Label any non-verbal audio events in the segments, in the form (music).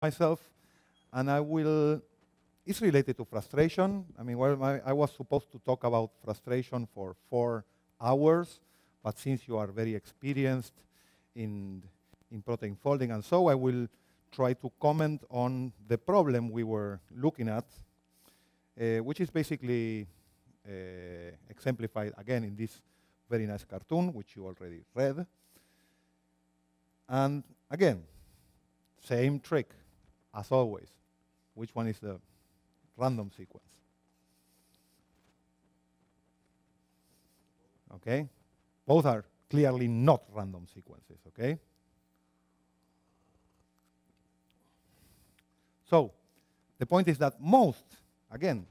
myself, and I will. It's related to frustration. I mean, well, my, I was supposed to talk about frustration for four hours, but since you are very experienced in in protein folding, and so I will try to comment on the problem we were looking at, uh, which is basically uh, exemplified again in this very nice cartoon, which you already read. And again, same trick as always. Which one is the random sequence? Okay? Both are clearly not random sequences, okay? So, the point is that most, again,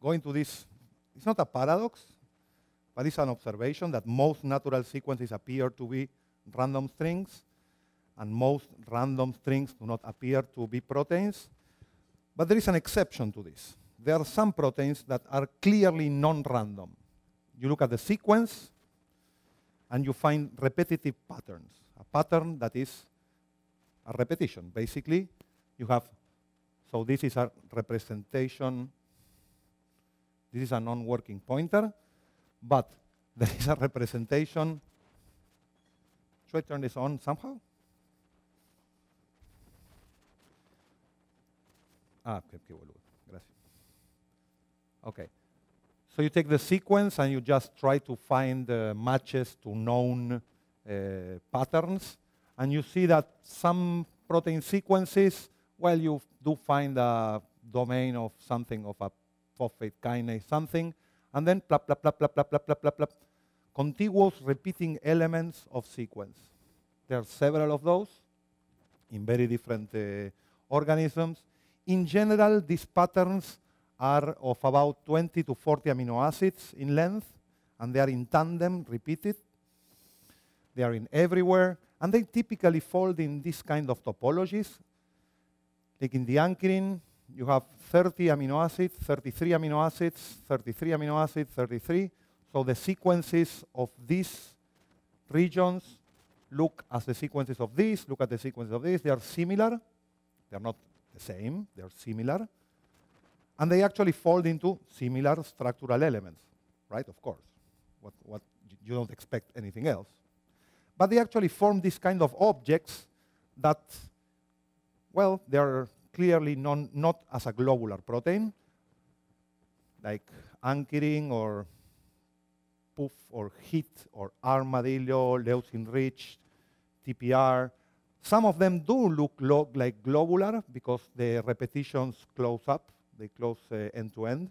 going to this, it's not a paradox, but it's an observation that most natural sequences appear to be random strings and most random strings do not appear to be proteins. But there is an exception to this. There are some proteins that are clearly non-random. You look at the sequence, and you find repetitive patterns. A pattern that is a repetition. Basically, you have, so this is a representation, this is a non-working pointer, but (laughs) there is a representation. Should I turn this on somehow? Ah, qué, qué boludo. Gracias. Okay. So you take the sequence and you just try to find uh, matches to known uh, patterns. And you see that some protein sequences, well, you do find a domain of something of a phosphate kinase something. And then plop, plop, plop, plop, plop, plop, plop, plop, plop. Contiguous repeating elements of sequence. There are several of those in very different uh, organisms. In general, these patterns are of about 20 to 40 amino acids in length, and they are in tandem, repeated. They are in everywhere, and they typically fold in this kind of topologies. Like in the ankyrin, you have 30 amino acids, 33 amino acids, 33 amino acids, 33. So the sequences of these regions look as the sequences of these, look at the sequences of these. They are similar. They are not same, they're similar, and they actually fold into similar structural elements, right? Of course, what, what you don't expect anything else. But they actually form this kind of objects that, well, they're clearly non, not as a globular protein, like ankyrin or PUF or heat or armadillo, leucine-rich, TPR, some of them do look lo like globular because the repetitions close up, they close uh, end to end,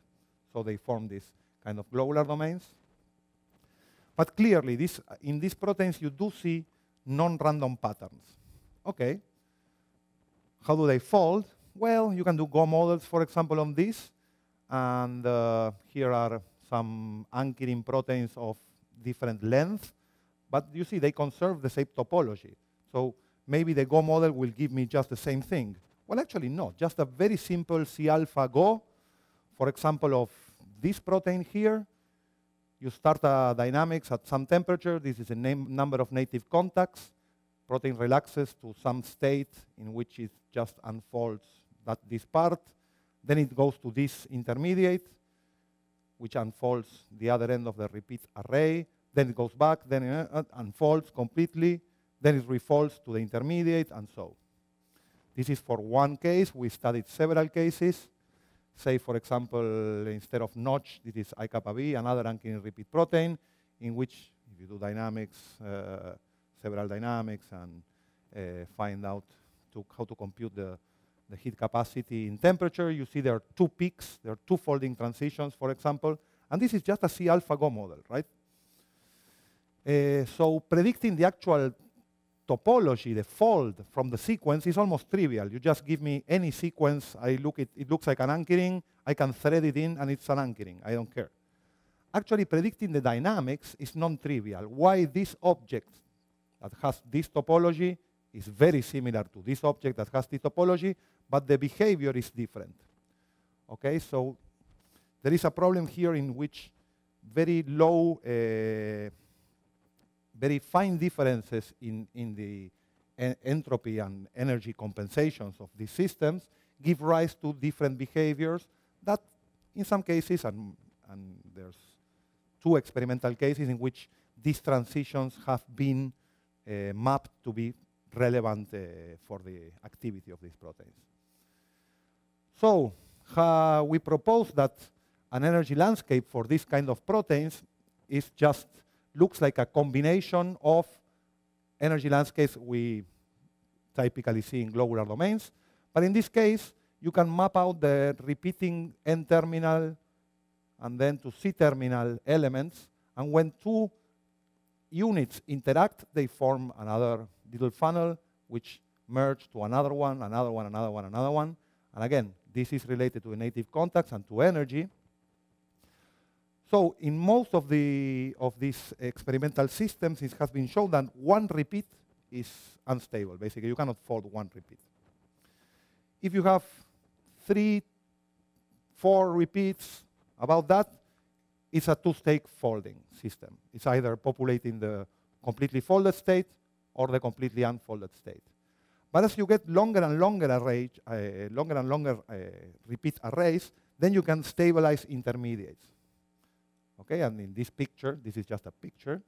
so they form these kind of globular domains. But clearly, this, in these proteins, you do see non-random patterns. Okay. How do they fold? Well, you can do Go models, for example, on this. And uh, here are some ankyrin proteins of different length. But you see, they conserve the same topology. So maybe the Go model will give me just the same thing. Well, actually, no. Just a very simple C-alpha Go, for example, of this protein here. You start a dynamics at some temperature. This is a number of native contacts. Protein relaxes to some state in which it just unfolds that this part. Then it goes to this intermediate, which unfolds the other end of the repeat array. Then it goes back, then it uh, unfolds completely then it refolds to the intermediate, and so. This is for one case. We studied several cases. Say, for example, instead of notch, this is I kappa B, another ankyrin repeat protein, in which if you do dynamics, uh, several dynamics, and uh, find out to how to compute the, the heat capacity in temperature, you see there are two peaks, there are two folding transitions, for example, and this is just a C alpha Go model, right? Uh, so predicting the actual topology, the fold from the sequence is almost trivial. You just give me any sequence, I look it, it looks like an ankyrin, I can thread it in and it's an ankyrin, I don't care. Actually predicting the dynamics is non-trivial. Why this object that has this topology is very similar to this object that has this topology, but the behavior is different. Okay, so there is a problem here in which very low uh, very fine differences in, in the en entropy and energy compensations of these systems give rise to different behaviors that in some cases, and, and there's two experimental cases in which these transitions have been uh, mapped to be relevant uh, for the activity of these proteins. So uh, we propose that an energy landscape for this kind of proteins is just looks like a combination of energy landscapes we typically see in globular domains. But in this case, you can map out the repeating N-terminal and then to C-terminal elements. And when two units interact, they form another little funnel which merge to another one, another one, another one, another one. And again, this is related to the native contacts and to energy. So in most of, the, of these experimental systems, it has been shown that one repeat is unstable. Basically, you cannot fold one repeat. If you have three, four repeats about that, it's a two-stage folding system. It's either populating the completely folded state or the completely unfolded state. But as you get longer and longer arrays, uh, longer and longer uh, repeat arrays, then you can stabilize intermediates. Okay, and in this picture, this is just a picture,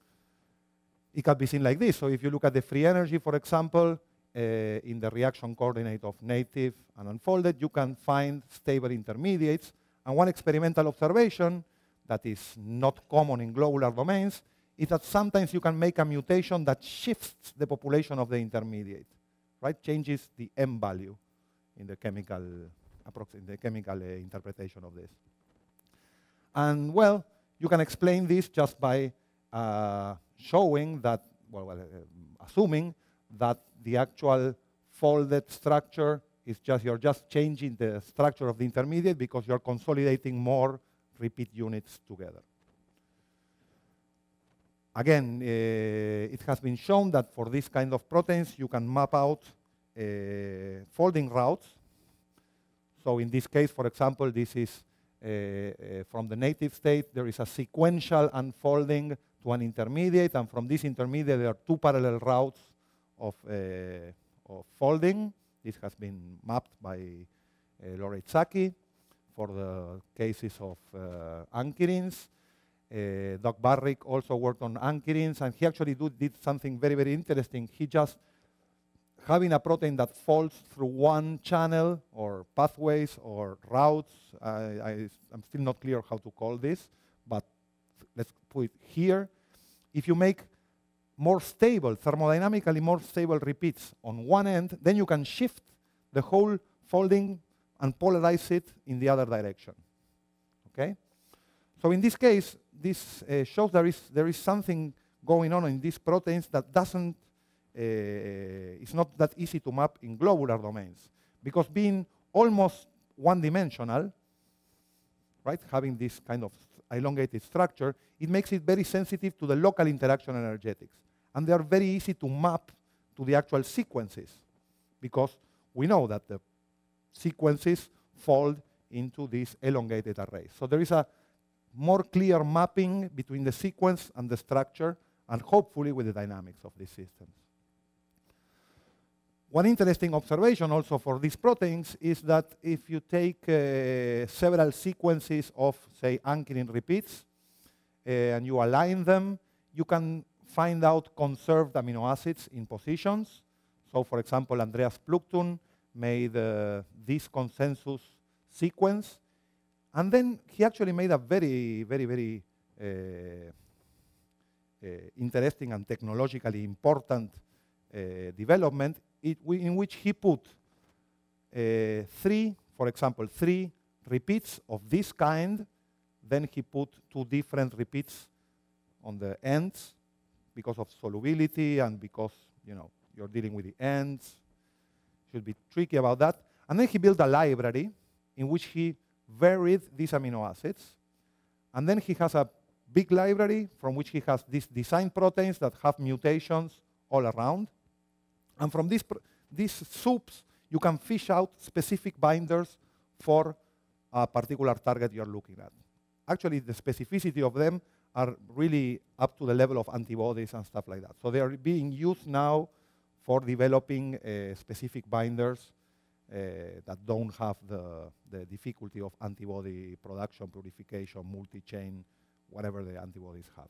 it can be seen like this. So if you look at the free energy, for example, uh, in the reaction coordinate of native and unfolded, you can find stable intermediates. And one experimental observation that is not common in globular domains is that sometimes you can make a mutation that shifts the population of the intermediate, right? Changes the M value in the chemical, in the chemical uh, interpretation of this. And well, you can explain this just by uh, showing that, well, well uh, assuming that the actual folded structure is just, you're just changing the structure of the intermediate because you're consolidating more repeat units together. Again, uh, it has been shown that for this kind of proteins, you can map out uh, folding routes. So in this case, for example, this is from the native state, there is a sequential unfolding to an intermediate, and from this intermediate, there are two parallel routes of, uh, of folding. This has been mapped by uh, Laura Itzhaki for the cases of uh, ankyrins. Uh, Doug Barrick also worked on ankyrins, and he actually do, did something very, very interesting. He just having a protein that folds through one channel or pathways or routes, I, am still not clear how to call this, but let's put it here. If you make more stable, thermodynamically more stable repeats on one end, then you can shift the whole folding and polarize it in the other direction. Okay? So in this case, this uh, shows there is, there is something going on in these proteins that doesn't Eh, it's not that easy to map in globular domains because being almost one-dimensional, right, having this kind of elongated structure, it makes it very sensitive to the local interaction energetics. And they are very easy to map to the actual sequences because we know that the sequences fold into these elongated arrays. So there is a more clear mapping between the sequence and the structure and hopefully with the dynamics of these systems. One interesting observation also for these proteins is that if you take uh, several sequences of, say, ankyrin repeats, uh, and you align them, you can find out conserved amino acids in positions. So, for example, Andreas Plückthun made uh, this consensus sequence, and then he actually made a very, very, very uh, uh, interesting and technologically important uh, development in which he put uh, three, for example, three repeats of this kind. Then he put two different repeats on the ends because of solubility and because you know you're dealing with the ends. Should be tricky about that. And then he built a library in which he varied these amino acids. And then he has a big library from which he has these design proteins that have mutations all around. And from these, these soups, you can fish out specific binders for a particular target you're looking at. Actually, the specificity of them are really up to the level of antibodies and stuff like that. So they are being used now for developing uh, specific binders uh, that don't have the, the difficulty of antibody production, purification, multi-chain, whatever the antibodies have.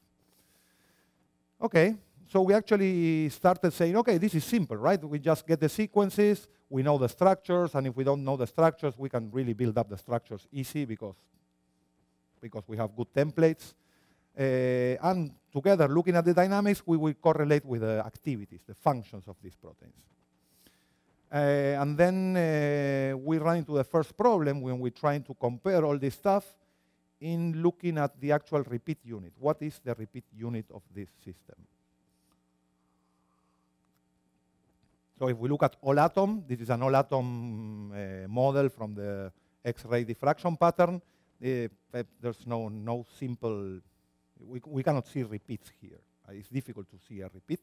Okay, so we actually started saying, okay, this is simple, right? We just get the sequences, we know the structures, and if we don't know the structures, we can really build up the structures easy because, because we have good templates. Uh, and together, looking at the dynamics, we will correlate with the activities, the functions of these proteins. Uh, and then uh, we run into the first problem when we're trying to compare all this stuff in looking at the actual repeat unit. What is the repeat unit of this system? So if we look at all atom, this is an all atom uh, model from the X-ray diffraction pattern. Uh, there's no, no simple, we, we cannot see repeats here. Uh, it's difficult to see a repeat.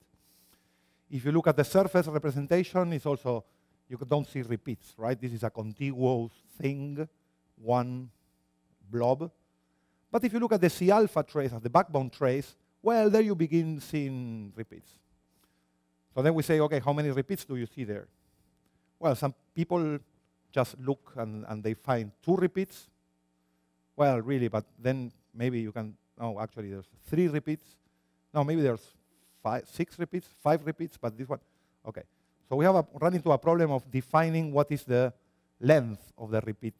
If you look at the surface representation, it's also, you don't see repeats, right? This is a contiguous thing, one blob. But if you look at the C alpha trace, at the backbone trace, well, there you begin seeing repeats. So then we say, okay, how many repeats do you see there? Well, some people just look and, and they find two repeats. Well, really, but then maybe you can, oh, actually there's three repeats. No, maybe there's five, six repeats, five repeats, but this one, okay. So we have a, run into a problem of defining what is the length of the repeat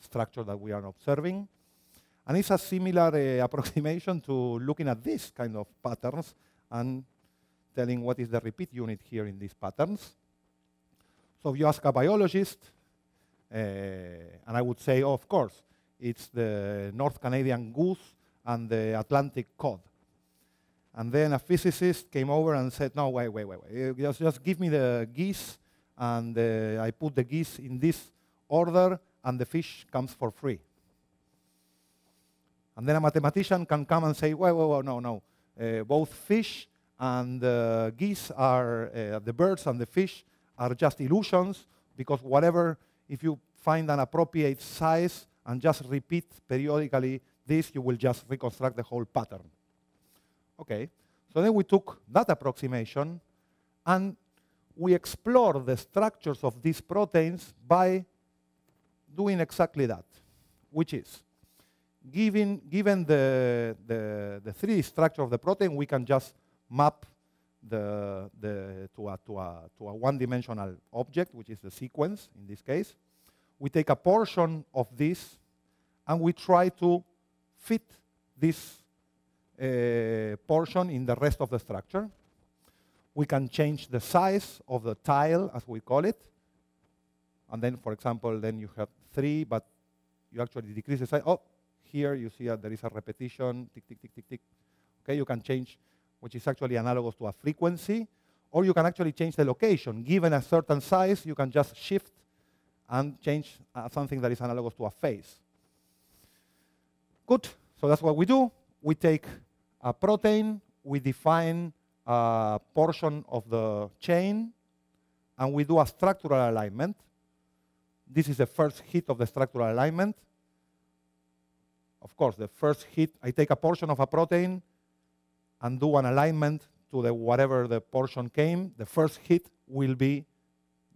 structure that we are observing. And it's a similar uh, (laughs) approximation to looking at these kind of patterns and telling what is the repeat unit here in these patterns. So if you ask a biologist, uh, and I would say, oh, of course, it's the North Canadian goose and the Atlantic cod. And then a physicist came over and said, no, wait, wait, wait, wait. Just, just give me the geese, and uh, I put the geese in this order, and the fish comes for free. And then a mathematician can come and say, well, well, well no, no. Uh, both fish and uh, geese are, uh, the birds and the fish are just illusions because whatever, if you find an appropriate size and just repeat periodically this, you will just reconstruct the whole pattern. Okay, so then we took that approximation and we explored the structures of these proteins by doing exactly that, which is given, given the, the, the 3D structure of the protein, we can just map the, the, to, a, to, a, to a one-dimensional object, which is the sequence in this case. We take a portion of this and we try to fit this uh, portion in the rest of the structure. We can change the size of the tile, as we call it. And then, for example, then you have three, but you actually decrease the size. Oh, here you see that there is a repetition, tick, tick, tick, tick, tick. Okay, you can change, which is actually analogous to a frequency, or you can actually change the location. Given a certain size, you can just shift and change uh, something that is analogous to a phase. Good, so that's what we do. We take a protein, we define a portion of the chain, and we do a structural alignment. This is the first hit of the structural alignment. Of course, the first hit, I take a portion of a protein and do an alignment to the whatever the portion came. The first hit will be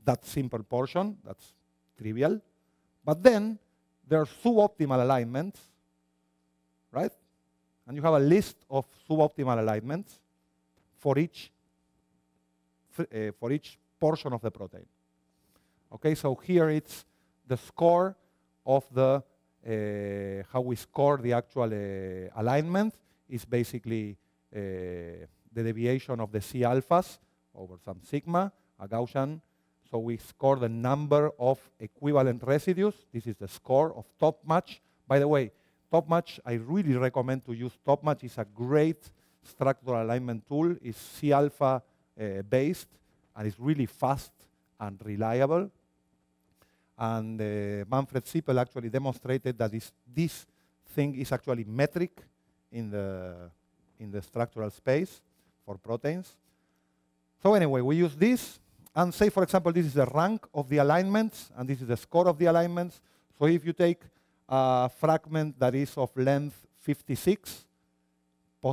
that simple portion. That's trivial. But then there are suboptimal alignments, right? And you have a list of suboptimal alignments for each, uh, for each portion of the protein. Okay, so here it's the score of the how we score the actual uh, alignment is basically uh, the deviation of the C alphas over some sigma, a Gaussian. So we score the number of equivalent residues. This is the score of TopMatch. By the way, TopMatch, I really recommend to use TopMatch. It's a great structural alignment tool. It's C alpha uh, based and it's really fast and reliable. And uh, Manfred Sippl actually demonstrated that this, this thing is actually metric in the, in the structural space for proteins. So anyway, we use this, and say, for example, this is the rank of the alignments, and this is the score of the alignments. So if you take a fragment that is of length 56,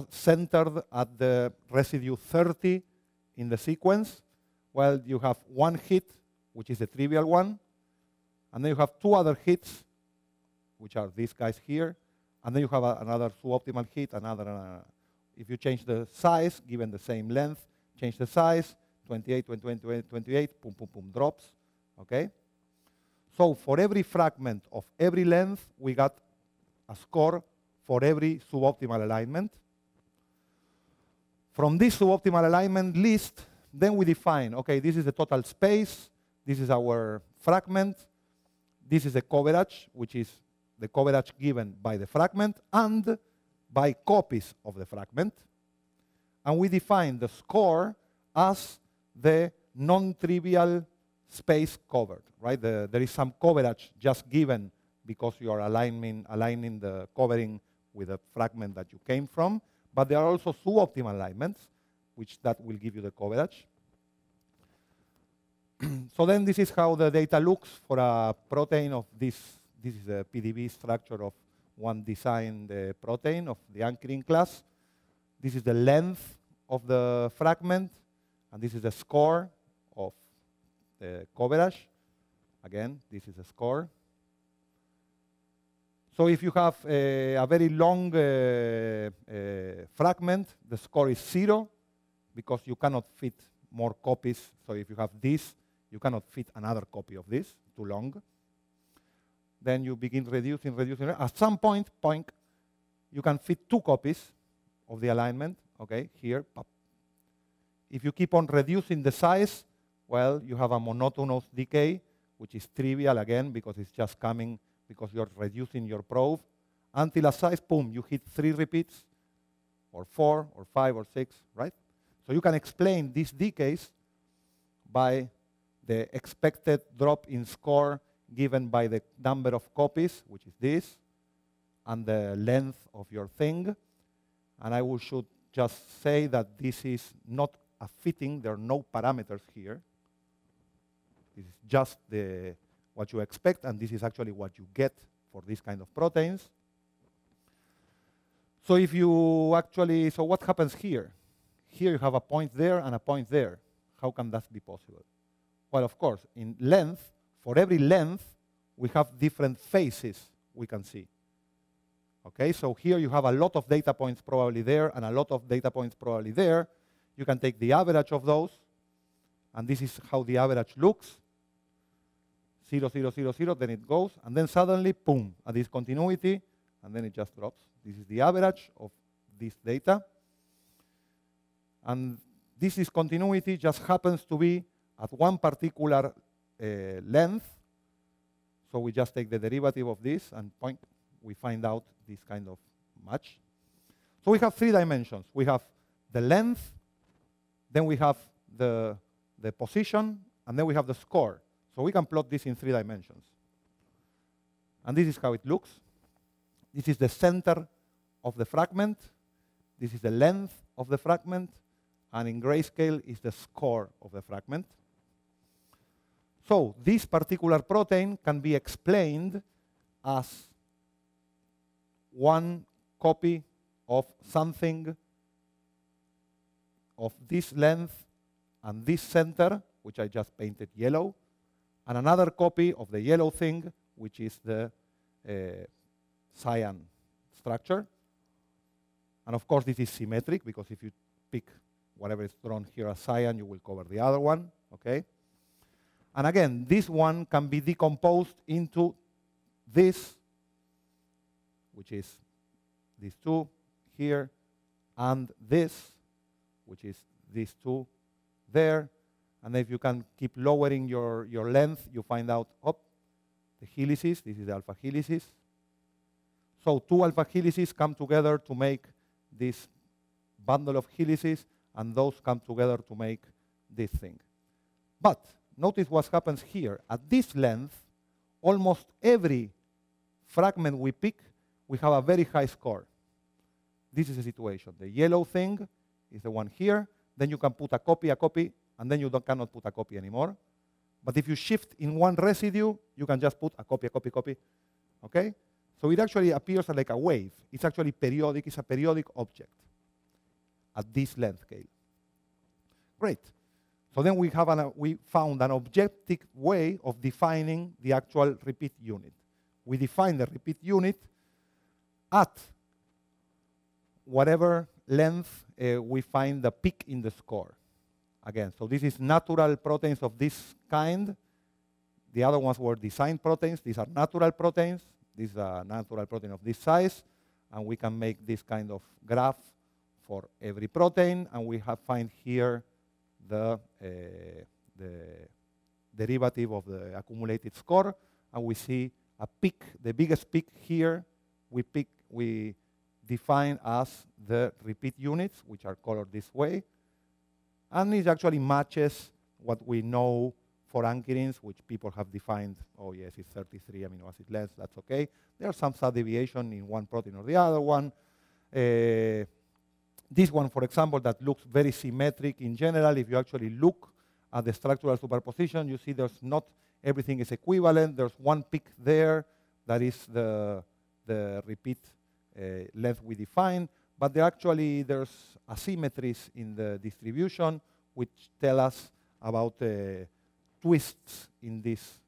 centered at the residue 30 in the sequence, Well, you have one hit, which is the trivial one, and then you have two other hits, which are these guys here, and then you have a, another suboptimal hit, another. Uh, if you change the size, given the same length, change the size, 28, 28, 28, 28 boom, boom, boom, drops. Okay? So for every fragment of every length, we got a score for every suboptimal alignment. From this suboptimal alignment list, then we define, okay, this is the total space, this is our fragment, this is the coverage, which is the coverage given by the fragment and by copies of the fragment. And we define the score as the non-trivial space covered, right? The, there is some coverage just given because you are aligning, aligning the covering with the fragment that you came from, but there are also suboptimal alignments, which that will give you the coverage. (clears throat) so then this is how the data looks for a protein of this. This is the PDB structure of one designed uh, protein of the ankyrin class. This is the length of the fragment, and this is the score of the coverage. Again, this is a score. So if you have a, very long uh, uh, fragment, the score is zero because you cannot fit more copies. So if you have this, you cannot fit another copy of this, too long. Then you begin reducing, reducing. At some point, point, you can fit two copies of the alignment, okay, here. If you keep on reducing the size, well, you have a monotonous decay, which is trivial again because it's just coming because you're reducing your probe until a size, boom, you hit three repeats, or four, or five, or six, right? So you can explain these decays by the expected drop in score given by the number of copies, which is this, and the length of your thing. And I should just say that this is not a fitting, there are no parameters here. This is just the, what you expect, and this is actually what you get for this kind of proteins. So if you actually, so what happens here? Here you have a point there and a point there. How can that be possible? Well, of course, in length, for every length, we have different phases we can see. Okay, so here you have a lot of data points probably there and a lot of data points probably there. You can take the average of those, and this is how the average looks. 0, 0, 0, 0, then it goes, and then suddenly, boom, a discontinuity, and then it just drops. This is the average of this data. And this discontinuity just happens to be at one particular uh, length. So we just take the derivative of this and point, we find out this kind of match. So we have three dimensions. We have the length, then we have the, the position, and then we have the score. So we can plot this in three dimensions. And this is how it looks. This is the center of the fragment. This is the length of the fragment. And in grayscale is the score of the fragment. So this particular protein can be explained as one copy of something of this length and this center, which I just painted yellow, and another copy of the yellow thing, which is the uh, cyan structure. And of course, this is symmetric, because if you pick whatever is drawn here as cyan, you will cover the other one, okay? And again, this one can be decomposed into this, which is these two here, and this, which is these two there. And if you can keep lowering your, your length, you find out, oh, the helices, this is the alpha helices. So two alpha helices come together to make this bundle of helices, and those come together to make this thing. But notice what happens here. At this length, almost every fragment we pick, we have a very high score. This is the situation. The yellow thing is the one here. Then you can put a copy, a copy, and then you cannot put a copy anymore. But if you shift in one residue, you can just put a copy, a copy, copy. Okay? So it actually appears like a wave. It's actually periodic. It's a periodic object at this length scale. Great. So then we, have an, we found an objective way of defining the actual repeat unit. We define the repeat unit at whatever length uh, we find the peak in the score. Again, so this is natural proteins of this kind. The other ones were designed proteins. These are natural proteins. This is a natural protein of this size. And we can make this kind of graph for every protein. And we have find here the, uh, the derivative of the accumulated score. And we see a peak, the biggest peak here, we, pick, we define as the repeat units, which are colored this way. And it actually matches what we know for ankyrins, which people have defined, oh yes, it's 33 amino acid less, that's okay. There's some subdeviation in one protein or the other one. Uh, this one, for example, that looks very symmetric in general, if you actually look at the structural superposition, you see there's not everything is equivalent. There's one peak there that is the, the repeat uh, length we define, but there actually there's asymmetries in the distribution which tell us about uh, twists in this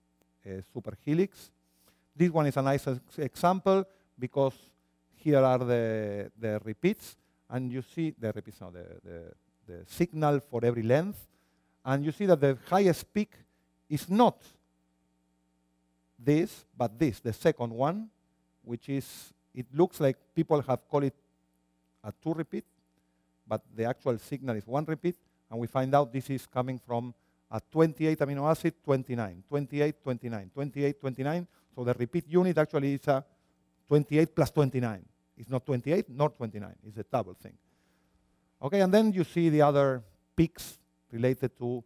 uh, superhelix. This one is a nice example because here are the, the repeats, and you see the the, the, the signal for every length, and you see that the highest peak is not this, but this, the second one, which is, it looks like people have called it a two repeat, but the actual signal is one repeat, and we find out this is coming from a 28 amino acid, 29, 28, 29, 28, 29. So the repeat unit actually is a 28 plus 29. It's not 28 nor 29. It's a double thing. Okay, and then you see the other peaks related to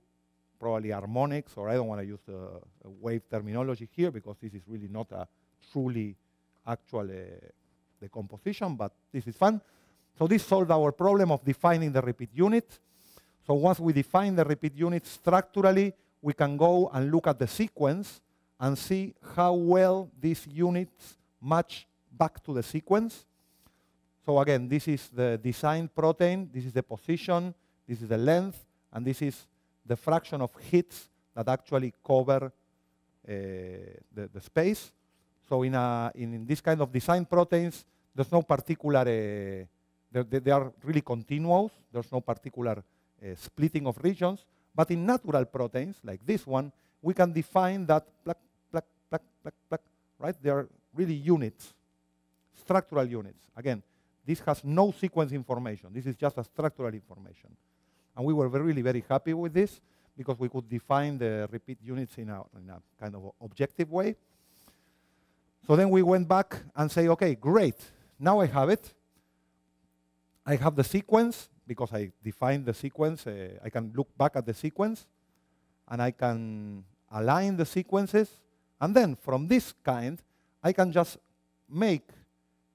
probably harmonics, or I don't want to use the wave terminology here because this is really not a truly actual uh, decomposition, but this is fun. So this solved our problem of defining the repeat unit. So once we define the repeat unit structurally, we can go and look at the sequence and see how well these units match back to the sequence. So again, this is the designed protein, this is the position, this is the length, and this is the fraction of hits that actually cover uh, the, the, space. So in, a, in, in, this kind of design proteins, there's no particular, uh, they, they, are really continuous. There's no particular uh, splitting of regions. But in natural proteins, like this one, we can define that right? They are really units, structural units. Again, this has no sequence information. This is just a structural information. And we were really very happy with this because we could define the repeat units in a, in a kind of objective way. So then we went back and say, okay, great, now I have it. I have the sequence because I defined the sequence. Uh, I can look back at the sequence and I can align the sequences. And then from this kind, I can just make,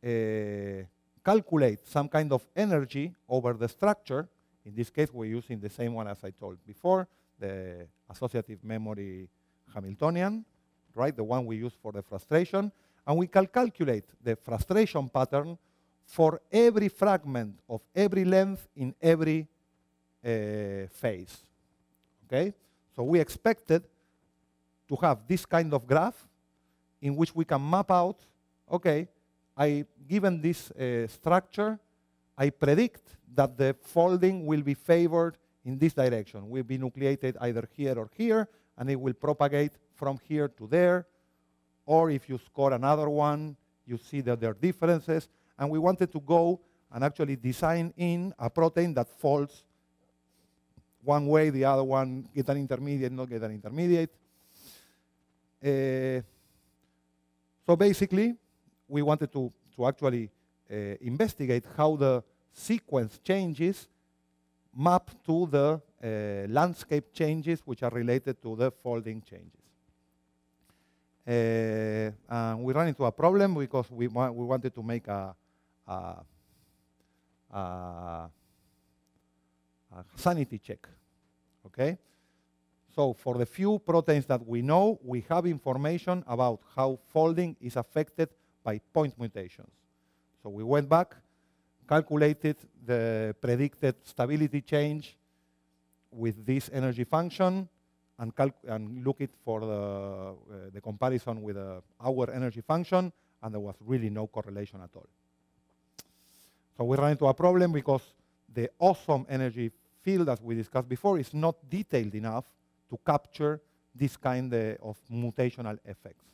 uh, calculate some kind of energy over the structure in this case, we're using the same one as I told before, the associative memory Hamiltonian, right? The one we use for the frustration. And we can calculate the frustration pattern for every fragment of every length in every uh, phase. Okay? So we expected to have this kind of graph in which we can map out, okay, I given this uh, structure, I predict that the folding will be favored in this direction. Will be nucleated either here or here, and it will propagate from here to there. Or if you score another one, you see that there are differences. And we wanted to go and actually design in a protein that folds one way, the other one get an intermediate, not get an intermediate. Uh, so basically, we wanted to, to actually uh, investigate how the sequence changes map to the uh, landscape changes which are related to the folding changes. Uh, we ran into a problem because we, wa we wanted to make a, a, a, a sanity check. Okay? So for the few proteins that we know, we have information about how folding is affected by point mutations. So we went back calculated the predicted stability change with this energy function and, and look it for the, uh, the comparison with uh, our energy function, and there was really no correlation at all. So we ran into a problem because the AWSEM energy field, as we discussed before, is not detailed enough to capture this kind of mutational effects.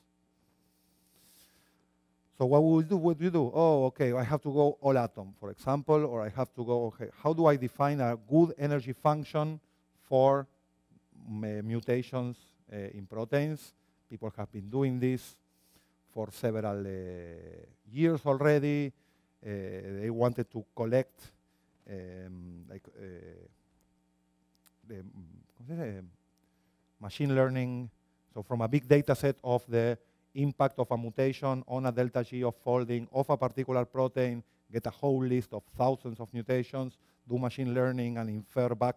So what we do, what do you do? Oh, okay, I have to go all atom, for example, or I have to go, okay, how do I define a good energy function for mutations uh, in proteins? People have been doing this for several uh, years already. Uh, they wanted to collect um, like the machine learning, so from a big data set of the impact of a mutation on a delta G of folding of a particular protein, get a whole list of thousands of mutations, do machine learning and infer back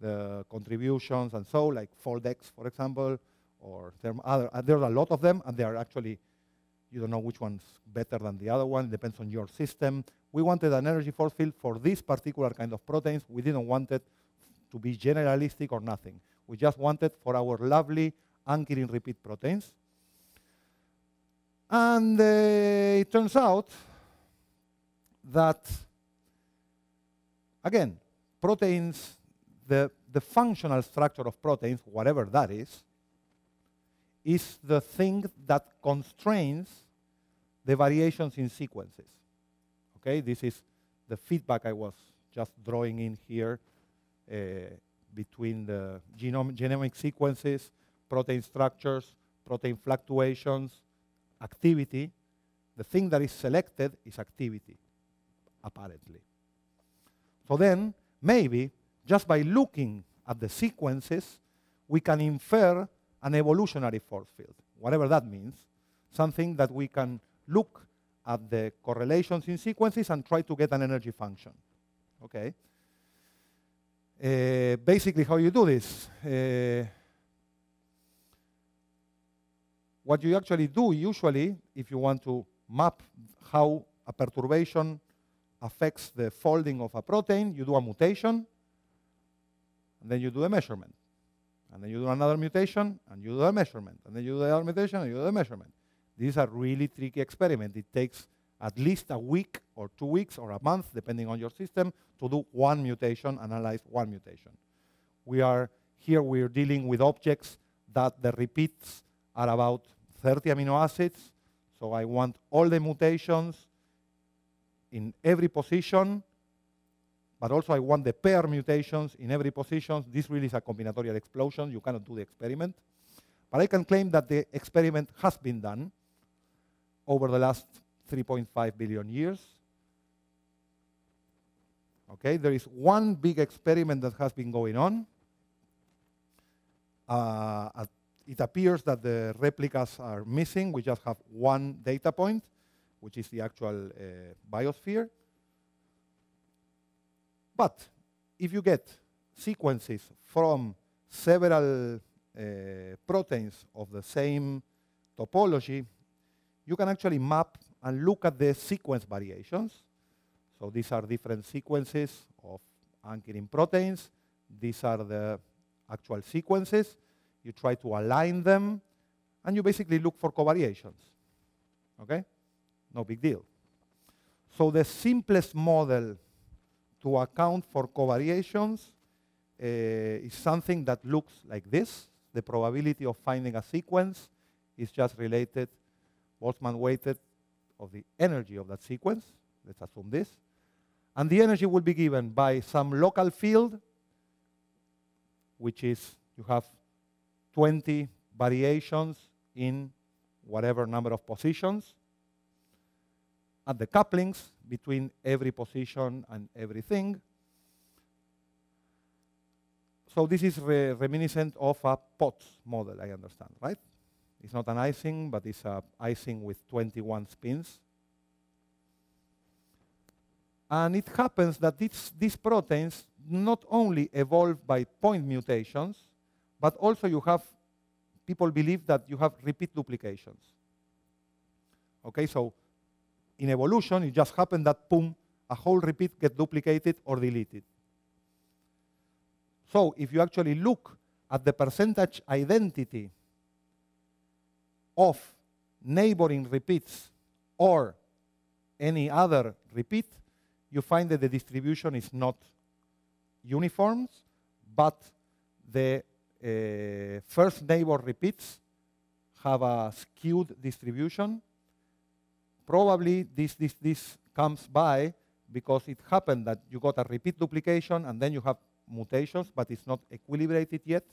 the contributions and so, like FoldX, for example, or there are, uh, there are a lot of them, and they are actually, you don't know which one's better than the other one, it depends on your system. We wanted an energy force field for this particular kind of proteins. We didn't want it to be generalistic or nothing. We just wanted for our lovely ankyrin repeat proteins and uh, it turns out that, again, proteins, the, the functional structure of proteins, whatever that is, is the thing that constrains the variations in sequences. Okay, this is the feedback I was just drawing in here uh, between the genome, genomic sequences, protein structures, protein fluctuations, activity, the thing that is selected is activity, apparently. So then, maybe, just by looking at the sequences, we can infer an evolutionary force field, whatever that means, something that we can look at the correlations in sequences and try to get an energy function. Okay? Uh, basically, how you do this? Uh, what you actually do usually, if you want to map how a perturbation affects the folding of a protein, you do a mutation, and then you do a measurement. And then you do another mutation, and you do a measurement. And then you do another mutation, and you do a measurement. This is a really tricky experiment. It takes at least a week or two weeks or a month, depending on your system, to do one mutation, analyze one mutation. We are here, we're dealing with objects that the repeats are about 30 amino acids. So I want all the mutations in every position, but also I want the pair mutations in every position. This really is a combinatorial explosion. You cannot do the experiment. But I can claim that the experiment has been done over the last 3.5 billion years. Okay, there is one big experiment that has been going on uh, at it appears that the replicas are missing. We just have one data point, which is the actual uh, biosphere. But if you get sequences from several uh, proteins of the same topology, you can actually map and look at the sequence variations. So these are different sequences of ankyrin proteins. These are the actual sequences you try to align them, and you basically look for covariations. Okay? No big deal. So the simplest model to account for covariations uh, is something that looks like this. The probability of finding a sequence is just related, Boltzmann weighted, of the energy of that sequence. Let's assume this. And the energy will be given by some local field, which is you have 20 variations in whatever number of positions, at the couplings between every position and everything. So this is re reminiscent of a Potts model, I understand, right? It's not an Ising, but it's a Ising with 21 spins. And it happens that these proteins not only evolve by point mutations, but also you have, people believe that you have repeat duplications. Okay, so in evolution, it just happened that, boom, a whole repeat get duplicated or deleted. So if you actually look at the percentage identity of neighboring repeats or any other repeat, you find that the distribution is not uniform, but the uh, first neighbor repeats have a skewed distribution. Probably this, this, this comes by because it happened that you got a repeat duplication and then you have mutations, but it's not equilibrated yet.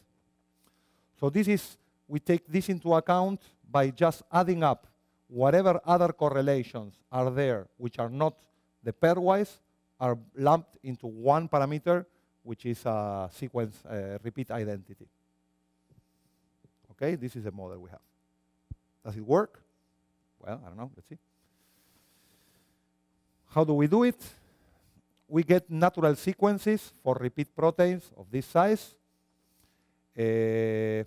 So this is, we take this into account by just adding up whatever other correlations are there which are not the pairwise are lumped into one parameter, which is a sequence uh, repeat identity. Okay, this is the model we have. Does it work? Well, I don't know. Let's see. How do we do it? We get natural sequences for repeat proteins of this size. Uh,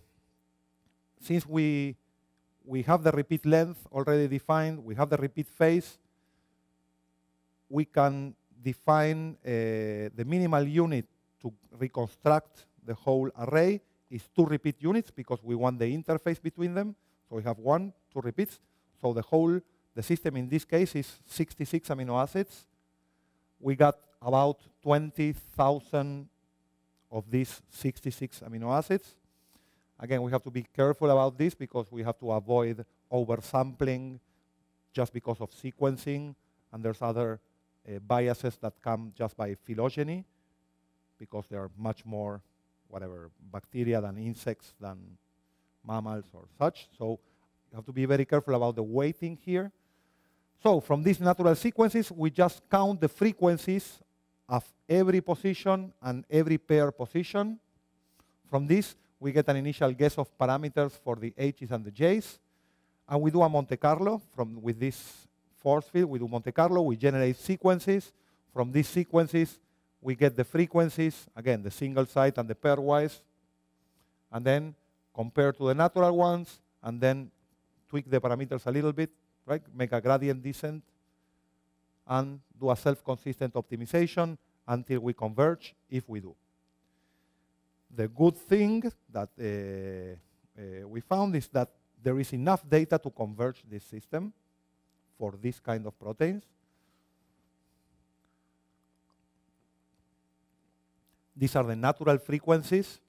since we, we have the repeat length already defined, we have the repeat phase, we can define uh, the minimal unit to reconstruct the whole array is two repeat units because we want the interface between them. So we have one, two repeats. So the whole, the system in this case is 66 amino acids. We got about 20,000 of these 66 amino acids. Again, we have to be careful about this because we have to avoid oversampling just because of sequencing, and there's other uh, biases that come just by phylogeny because there are much more, whatever, bacteria than insects than mammals or such. So you have to be very careful about the weighting here. So from these natural sequences, we just count the frequencies of every position and every pair position. From this, we get an initial guess of parameters for the H's and the J's. And we do a Monte Carlo from with this force field. We do Monte Carlo. We generate sequences. From these sequences, we get the frequencies, again, the single site and the pairwise. And then compare to the natural ones, and then tweak the parameters a little bit, right? Make a gradient descent, and do a self-consistent optimization until we converge, if we do. The good thing that uh, uh, we found is that there is enough data to converge this system for this kind of proteins. These are the natural frequencies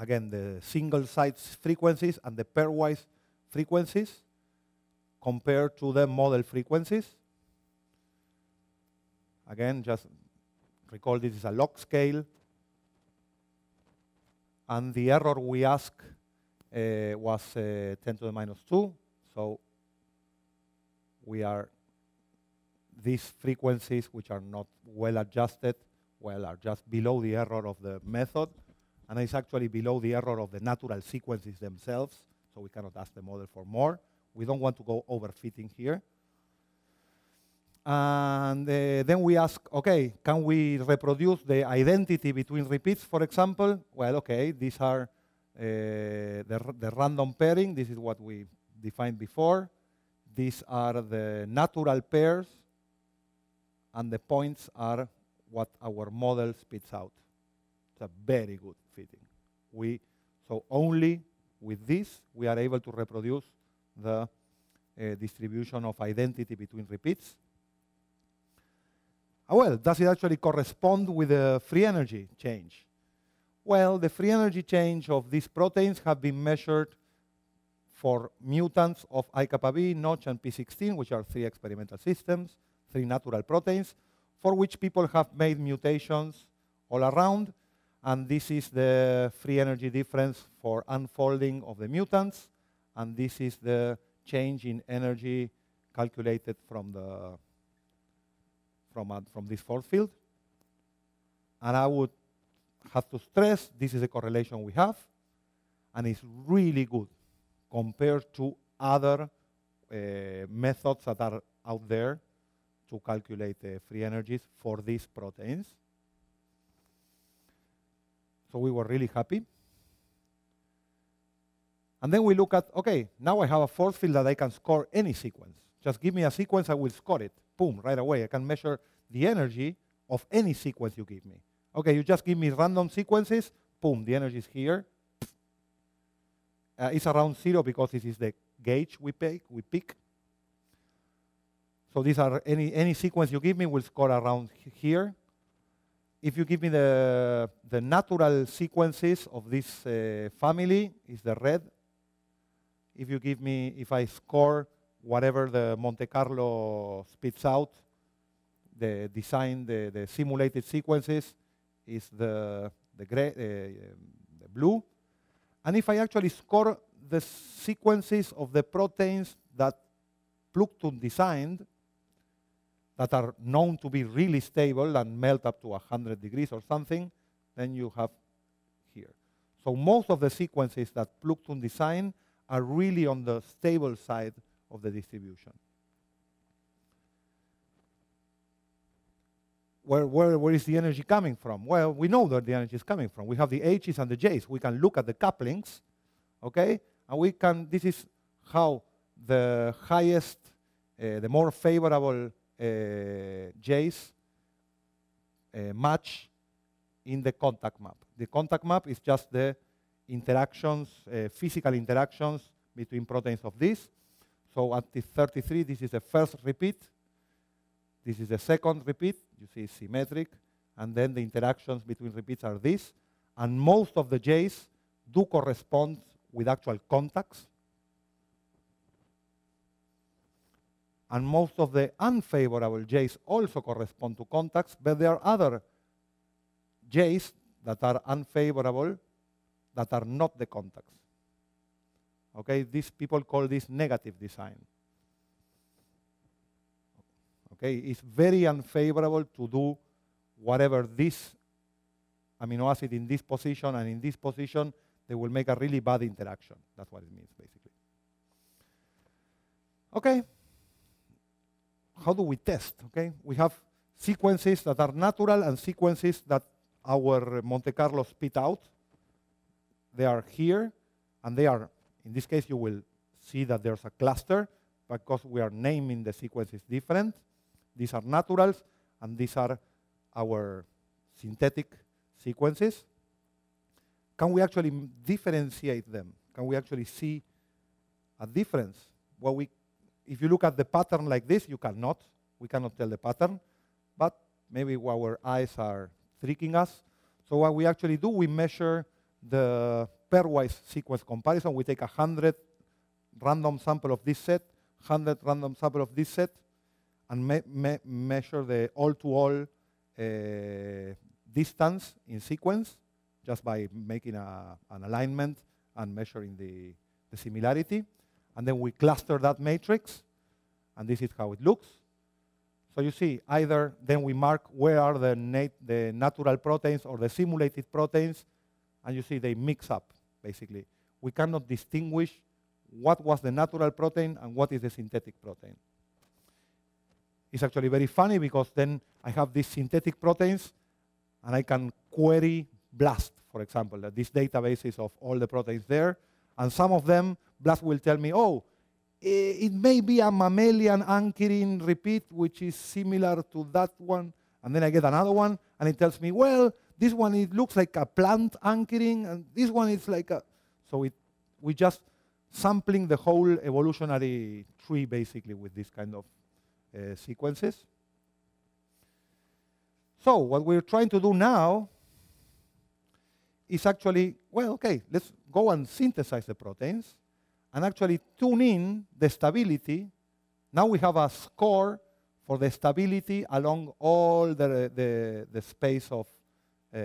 again, the single site frequencies and the pairwise frequencies compared to the model frequencies. Again, just recall this is a log scale. And the error we ask uh, was uh, 10 to the minus 2. So we are, these frequencies, which are not well adjusted, well, are just below the error of the method and it's actually below the error of the natural sequences themselves, so we cannot ask the model for more. We don't want to go overfitting here. And uh, then we ask, okay, can we reproduce the identity between repeats, for example? Well, okay, these are uh, the, the random pairing. This is what we defined before. These are the natural pairs, and the points are what our model spits out. It's a very good fitting. We, so only with this, we are able to reproduce the uh, distribution of identity between repeats. Ah, well, does it actually correspond with the free energy change? Well, the free energy change of these proteins have been measured for mutants of I kappa B, Notch, and P16, which are three experimental systems, three natural proteins, for which people have made mutations all around, and this is the free energy difference for unfolding of the mutants, and this is the change in energy calculated from the from, uh, from this force field. And I would have to stress this is a correlation we have, and it's really good compared to other uh, methods that are out there to calculate the free energies for these proteins. So we were really happy. And then we look at, okay, now I have a force field that I can score any sequence. Just give me a sequence, I will score it. Boom, right away. I can measure the energy of any sequence you give me. Okay, you just give me random sequences, boom, the energy is here. Uh, it's around zero because this is the gauge we pick. We pick. So these are any any sequence you give me will score around here. If you give me the the natural sequences of this uh, family, is the red. If you give me, if I score whatever the Monte Carlo spits out, the design, the, the simulated sequences is the, the, gray, uh, the blue. And if I actually score the sequences of the proteins that Plückthun designed, that are known to be really stable and melt up to 100 degrees or something, then you have here. So most of the sequences that Plückthun design are really on the stable side of the distribution. Where, where, where is the energy coming from? Well, we know where the energy is coming from. We have the H's and the J's. We can look at the couplings, okay? And we can, this is how the highest, uh, the more favorable J's uh, match in the contact map. The contact map is just the interactions, uh, physical interactions between proteins of this. So at the 33, this is the first repeat. This is the second repeat. You see symmetric. And then the interactions between repeats are this. And most of the J's do correspond with actual contacts. And most of the unfavorable J's also correspond to contacts, but there are other J's that are unfavorable that are not the contacts. Okay, these people call this negative design. Okay, it's very unfavorable to do whatever this amino acid in this position and in this position, they will make a really bad interaction. That's what it means, basically. Okay. How do we test? Okay, we have sequences that are natural and sequences that our Monte Carlo spit out. They are here, and they are in this case, you will see that there's a cluster because we are naming the sequences different. These are naturals, and these are our synthetic sequences. Can we actually differentiate them? Can we actually see a difference? Well, we, if you look at the pattern like this, you cannot. We cannot tell the pattern, but maybe our eyes are tricking us. So what we actually do, we measure the pairwise sequence comparison. We take a 100 random sample of this set, 100 random sample of this set, and me me measure the all-to-all -all, uh, distance in sequence just by making a, an alignment and measuring the, the similarity. And then we cluster that matrix, and this is how it looks. So you see, either then we mark where are the, nat the natural proteins or the simulated proteins, and you see they mix up, basically. We cannot distinguish what was the natural protein and what is the synthetic protein. It's actually very funny because then I have these synthetic proteins and I can query BLAST, for example, uh, these databases of all the proteins there. And some of them, BLAST will tell me, oh, it may be a mammalian ankyrin repeat, which is similar to that one. And then I get another one, and it tells me, well, this one, it looks like a plant ankyrin, and this one is like a... So it, we just sampling the whole evolutionary tree, basically, with this kind of uh, sequences. So what we're trying to do now is actually, well, okay, let's go and synthesize the proteins and actually tune in the stability. Now we have a score for the stability along all the, the, the space of uh,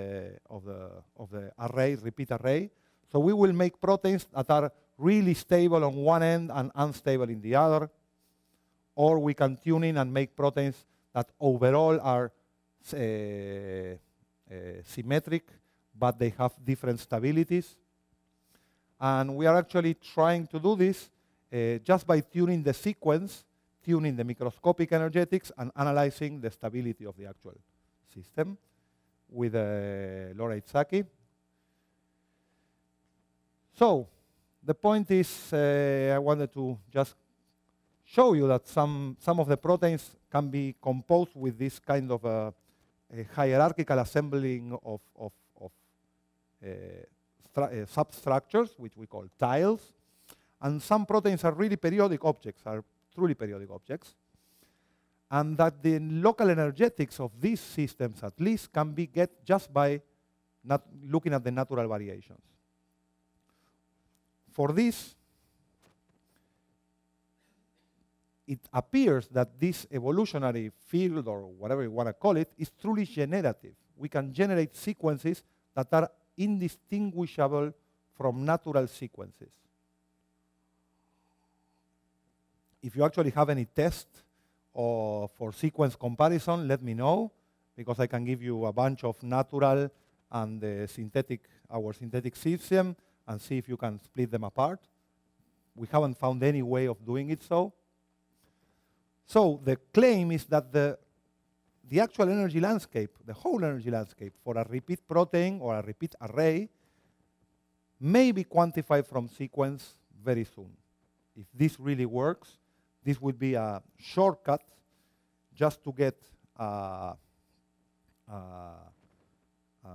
of, the, of the array, repeat array. So we will make proteins that are really stable on one end and unstable in the other. Or we can tune in and make proteins that overall are uh, uh, symmetric, but they have different stabilities. And we are actually trying to do this uh, just by tuning the sequence, tuning the microscopic energetics, and analyzing the stability of the actual system with uh, Laura Itzhaki. So the point is, uh, I wanted to just show you that some, some of the proteins can be composed with this kind of uh, a hierarchical assembling of, of, of uh, Eh, substructures, which we call tiles. And some proteins are really periodic objects, are truly periodic objects. And that the local energetics of these systems, at least, can be get just by not looking at the natural variations. For this, it appears that this evolutionary field, or whatever you want to call it, is truly generative. We can generate sequences that are indistinguishable from natural sequences. If you actually have any test or for sequence comparison, let me know, because I can give you a bunch of natural and the synthetic, our synthetic system, and see if you can split them apart. We haven't found any way of doing it so. So the claim is that the, the actual energy landscape, the whole energy landscape for a repeat protein or a repeat array may be quantified from sequence very soon. If this really works, this would be a shortcut just to get uh, uh, uh,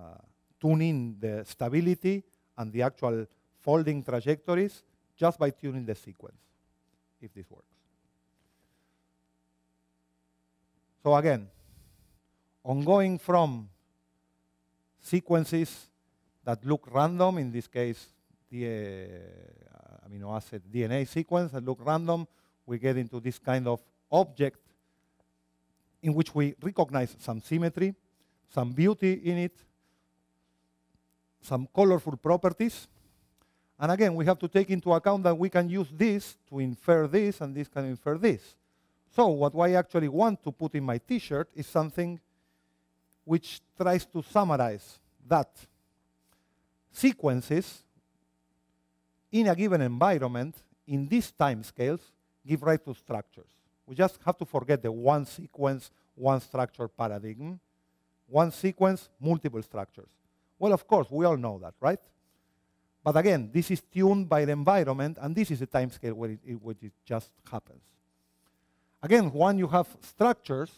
tuning the stability and the actual folding trajectories just by tuning the sequence, if this works. So again, ongoing from sequences that look random, in this case, the uh, amino acid DNA sequence that look random, we get into this kind of object in which we recognize some symmetry, some beauty in it, some colorful properties. And again, we have to take into account that we can use this to infer this, and this can infer this. So what I actually want to put in my t-shirt is something which tries to summarize that sequences in a given environment in these time scales give rise to structures. We just have to forget the one sequence, one structure paradigm. One sequence, multiple structures. Well, of course, we all know that, right? But again, this is tuned by the environment, and this is the time scale where it, it, where it just happens. Again, when you have structures,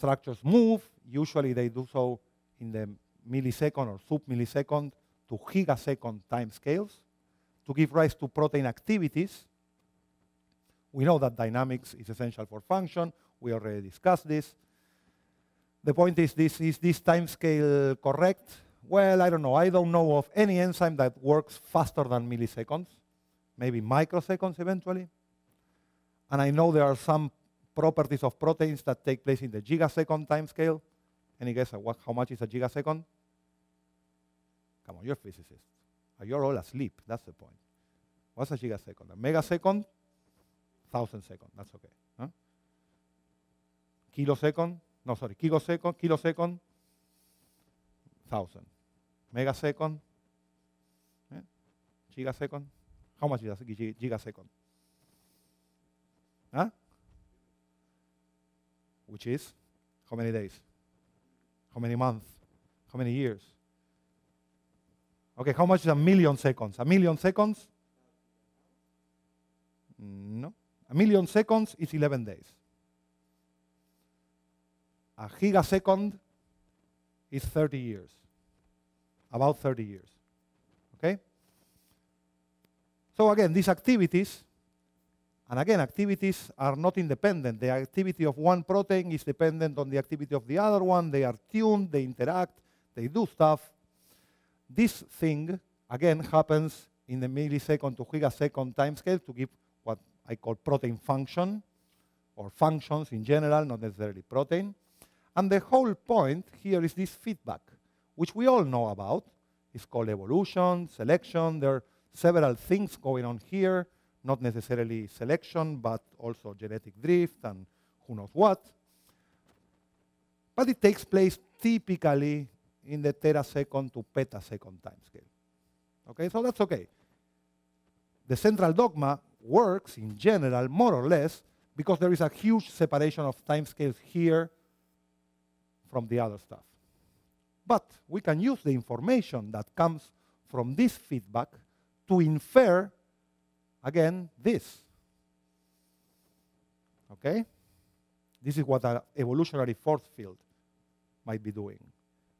structures move. Usually they do so in the millisecond or sub-millisecond to gigasecond time scales to give rise to protein activities. We know that dynamics is essential for function. We already discussed this. The point is, this, is this time scale correct? Well, I don't know. I don't know of any enzyme that works faster than milliseconds, maybe microseconds eventually. And I know there are some properties of proteins that take place in the gigasecond time scale. Any guess what, how much is a gigasecond? Come on, you're physicists. You're all asleep. That's the point. What's a gigasecond? A megasecond? Thousand seconds. That's okay. Huh? Kilosecond? No, sorry. Kilosecond? Kilosecond? Thousand. Megasecond? Eh? Gigasecond? How much is a gigasecond? Huh? Which is how many days? How many months? How many years? Okay, how much is a million seconds? A million seconds? No. A million seconds is 11 days. A gigasecond is 30 years. About 30 years. Okay? So again, these activities and again, activities are not independent. The activity of one protein is dependent on the activity of the other one. They are tuned, they interact, they do stuff. This thing, again, happens in the millisecond to gigasecond timescale to give what I call protein function, or functions in general, not necessarily protein. And the whole point here is this feedback, which we all know about. It's called evolution, selection. There are several things going on here not necessarily selection, but also genetic drift and who knows what. But it takes place typically in the terasecond to petasecond time scale. Okay, so that's okay. The central dogma works in general, more or less, because there is a huge separation of time scales here from the other stuff. But we can use the information that comes from this feedback to infer again, this. Okay? This is what an evolutionary force field might be doing.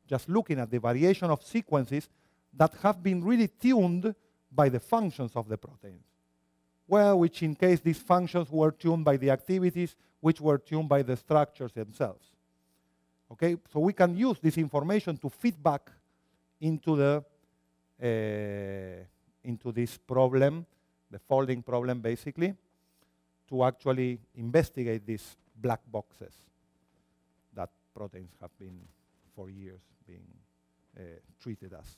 Just looking at the variation of sequences that have been really tuned by the functions of the proteins. Well, which in case these functions were tuned by the activities, which were tuned by the structures themselves. Okay, so we can use this information to feed back into the uh, into this problem, the folding problem basically, to actually investigate these black boxes that proteins have been for years being uh, treated as.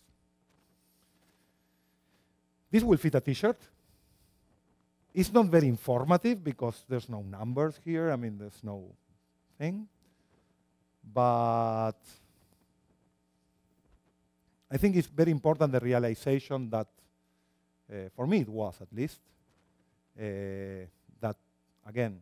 This will fit a t-shirt. It's not very informative because there's no numbers here. I mean, there's no thing. But I think it's very important the realization that, for me it was at least, uh, that again,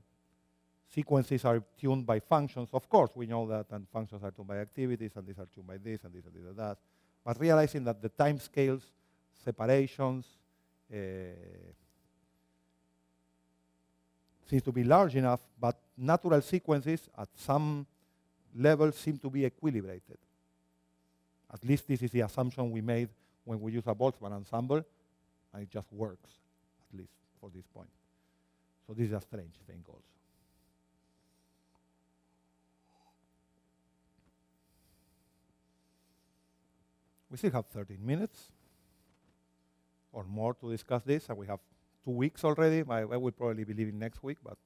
sequences are tuned by functions. Of course, we know that, and functions are tuned by activities, and these are tuned by this, and this, and this, and that. But realizing that the time scales, separations, uh, seems to be large enough, but natural sequences at some level seem to be equilibrated. At least this is the assumption we made when we use a Boltzmann ensemble, and it just works, at least for this point. So this is a strange thing also. We still have 13 minutes or more to discuss this, and we have two weeks already. I, I will probably be leaving next week, but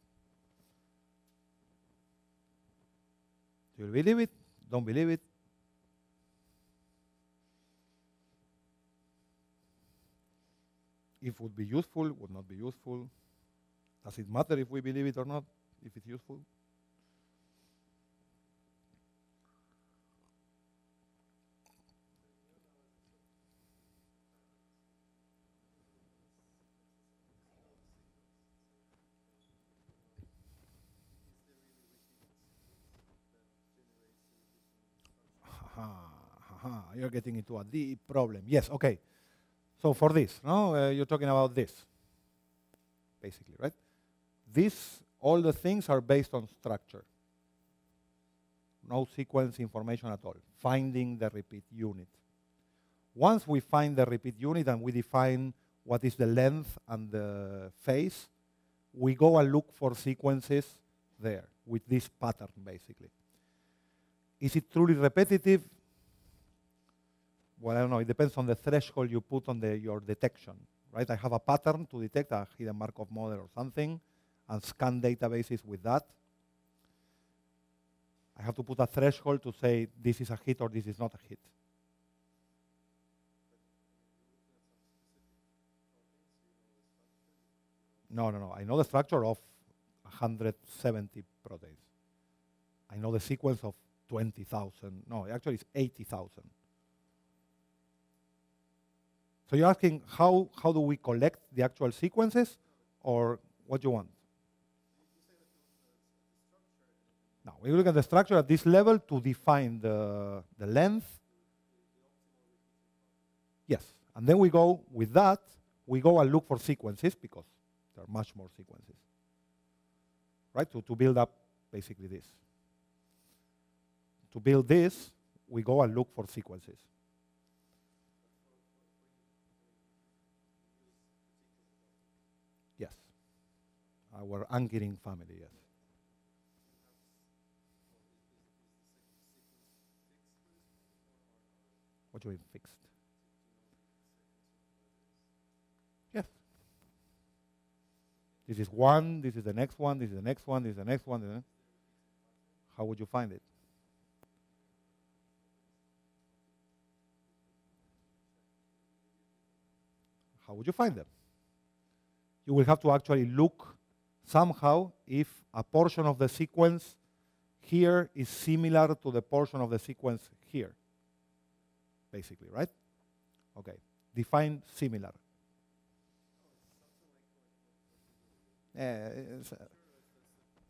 do you believe it? Don't believe it? If would be useful, would not be useful. Does it matter if we believe it or not, if it's useful? You're getting into a deep problem. Yes, okay. So for this, no, uh, you're talking about this, basically, right? This, all the things are based on structure. No sequence information at all. Finding the repeat unit. Once we find the repeat unit and we define what is the length and the phase, we go and look for sequences there with this pattern, basically. Is it truly repetitive? Well, I don't know, it depends on the threshold you put on the, your detection, right? I have a pattern to detect a hidden Markov model or something and scan databases with that. I have to put a threshold to say this is a hit or this is not a hit. No, no, no. I know the structure of 170 proteins. I know the sequence of 20,000. No, actually it's 80,000. So you're asking how, how do we collect the actual sequences or what you want? Now, we look at the structure at this level to define the, the length. Yes, and then we go with that, we go and look for sequences because there are much more sequences, right, to, to build up basically this. To build this, we go and look for sequences. Our ankyrin family, yes. What do you mean fixed? Yes. This is one, this is the next one, this is the next one, this is the next one. How would you find it? How would you find them? You will have to actually look somehow if a portion of the sequence here is similar to the portion of the sequence here, basically, right? Okay, define similar. Yeah, uh,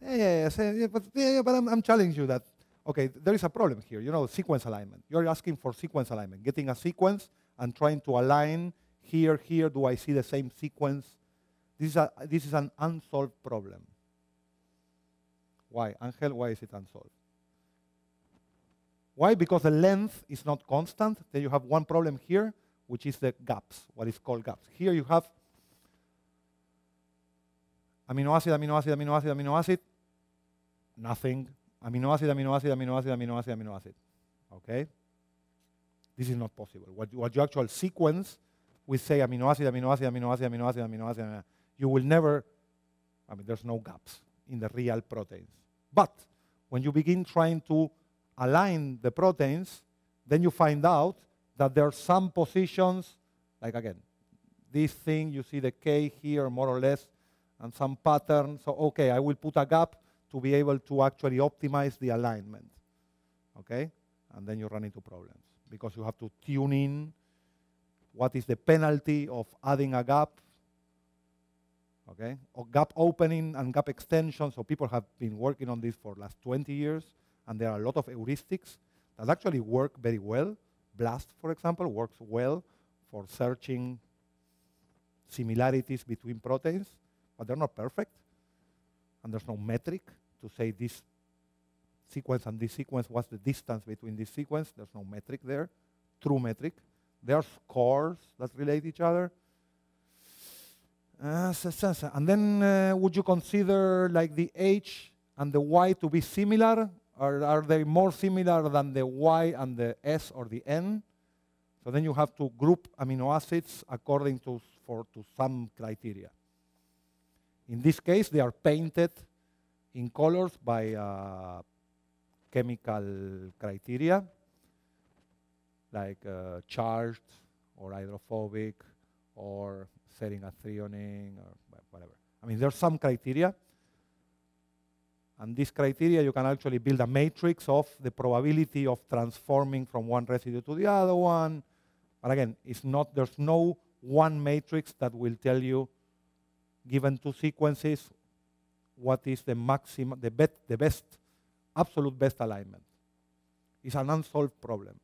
yeah, yeah, yeah, but, yeah, but I'm, I'm challenging you that, okay, there is a problem here, you know, sequence alignment. You're asking for sequence alignment, getting a sequence and trying to align here, here, do I see the same sequence this is, a, this is an unsolved problem. Why? Angel, why is it unsolved? Why? Because the length is not constant. Then you have one problem here, which is the gaps, what is called gaps. Here you have amino acid, amino acid, amino acid, amino acid, nothing. Amino acid, amino acid, amino acid, amino acid, amino acid. Okay? This is not possible. What, what you actual sequence, we say amino acid, amino acid, amino acid, amino acid, amino acid, amino acid. You will never, I mean, there's no gaps in the real proteins. But when you begin trying to align the proteins, then you find out that there are some positions, like again, this thing, you see the K here more or less, and some pattern. So, okay, I will put a gap to be able to actually optimize the alignment. Okay? And then you run into problems because you have to tune in what is the penalty of adding a gap okay? Or gap opening and gap extension. So people have been working on this for last 20 years, and there are a lot of heuristics that actually work very well. BLAST, for example, works well for searching similarities between proteins, but they're not perfect. And there's no metric to say this sequence and this sequence, what's the distance between this sequence. There's no metric there, true metric. There are scores that relate each other, and then uh, would you consider like the H and the Y to be similar? Or are they more similar than the Y and the S or the N? So then you have to group amino acids according to, for, to some criteria. In this case, they are painted in colors by uh, chemical criteria, like uh, charged or hydrophobic or setting a threonine or whatever. I mean, there's some criteria. And this criteria, you can actually build a matrix of the probability of transforming from one residue to the other one. But again, it's not, there's no one matrix that will tell you, given two sequences, what is the maximum, the, bet, the best, absolute best alignment. It's an unsolved problem.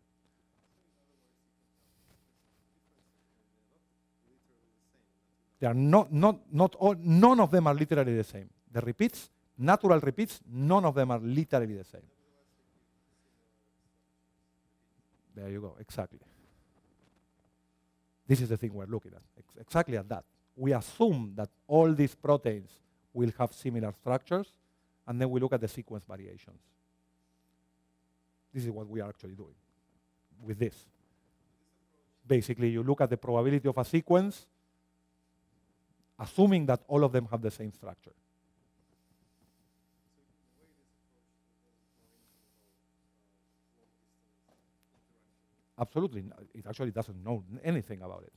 They are not, not, not all, none of them are literally the same. The repeats, natural repeats, none of them are literally the same. There you go, exactly. This is the thing we're looking at, ex exactly at that. We assume that all these proteins will have similar structures, and then we look at the sequence variations. This is what we are actually doing with this. Basically, you look at the probability of a sequence, assuming that all of them have the same structure. Absolutely. It actually doesn't know anything about it.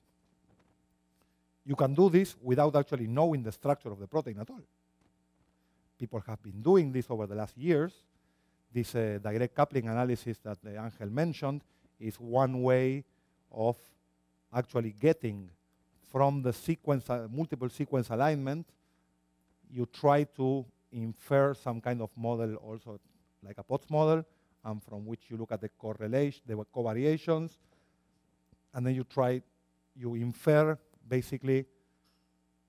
You can do this without actually knowing the structure of the protein at all. People have been doing this over the last years. This uh, direct coupling analysis that uh, Angel mentioned is one way of actually getting from the sequence, uh, multiple sequence alignment, you try to infer some kind of model also like a Potts model, and from which you look at the correlation, the covariations, and then you try, you infer basically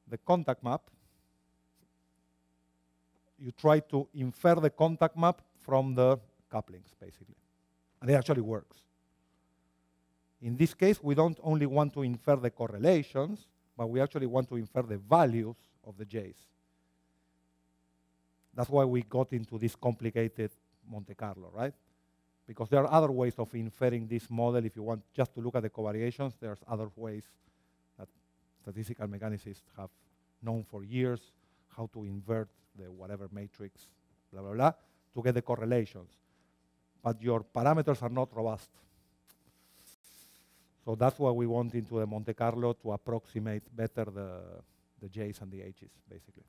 the contact map. You try to infer the contact map from the couplings, basically. And it actually works. In this case, we don't only want to infer the correlations, but we actually want to infer the values of the J's. That's why we got into this complicated Monte Carlo, right? Because there are other ways of inferring this model. If you want just to look at the covariations, there's other ways that statistical mechanicists have known for years how to invert the whatever matrix, blah, blah, blah, to get the correlations. But your parameters are not robust. So that's why we want into the Monte Carlo to approximate better the, the J's and the H's, basically.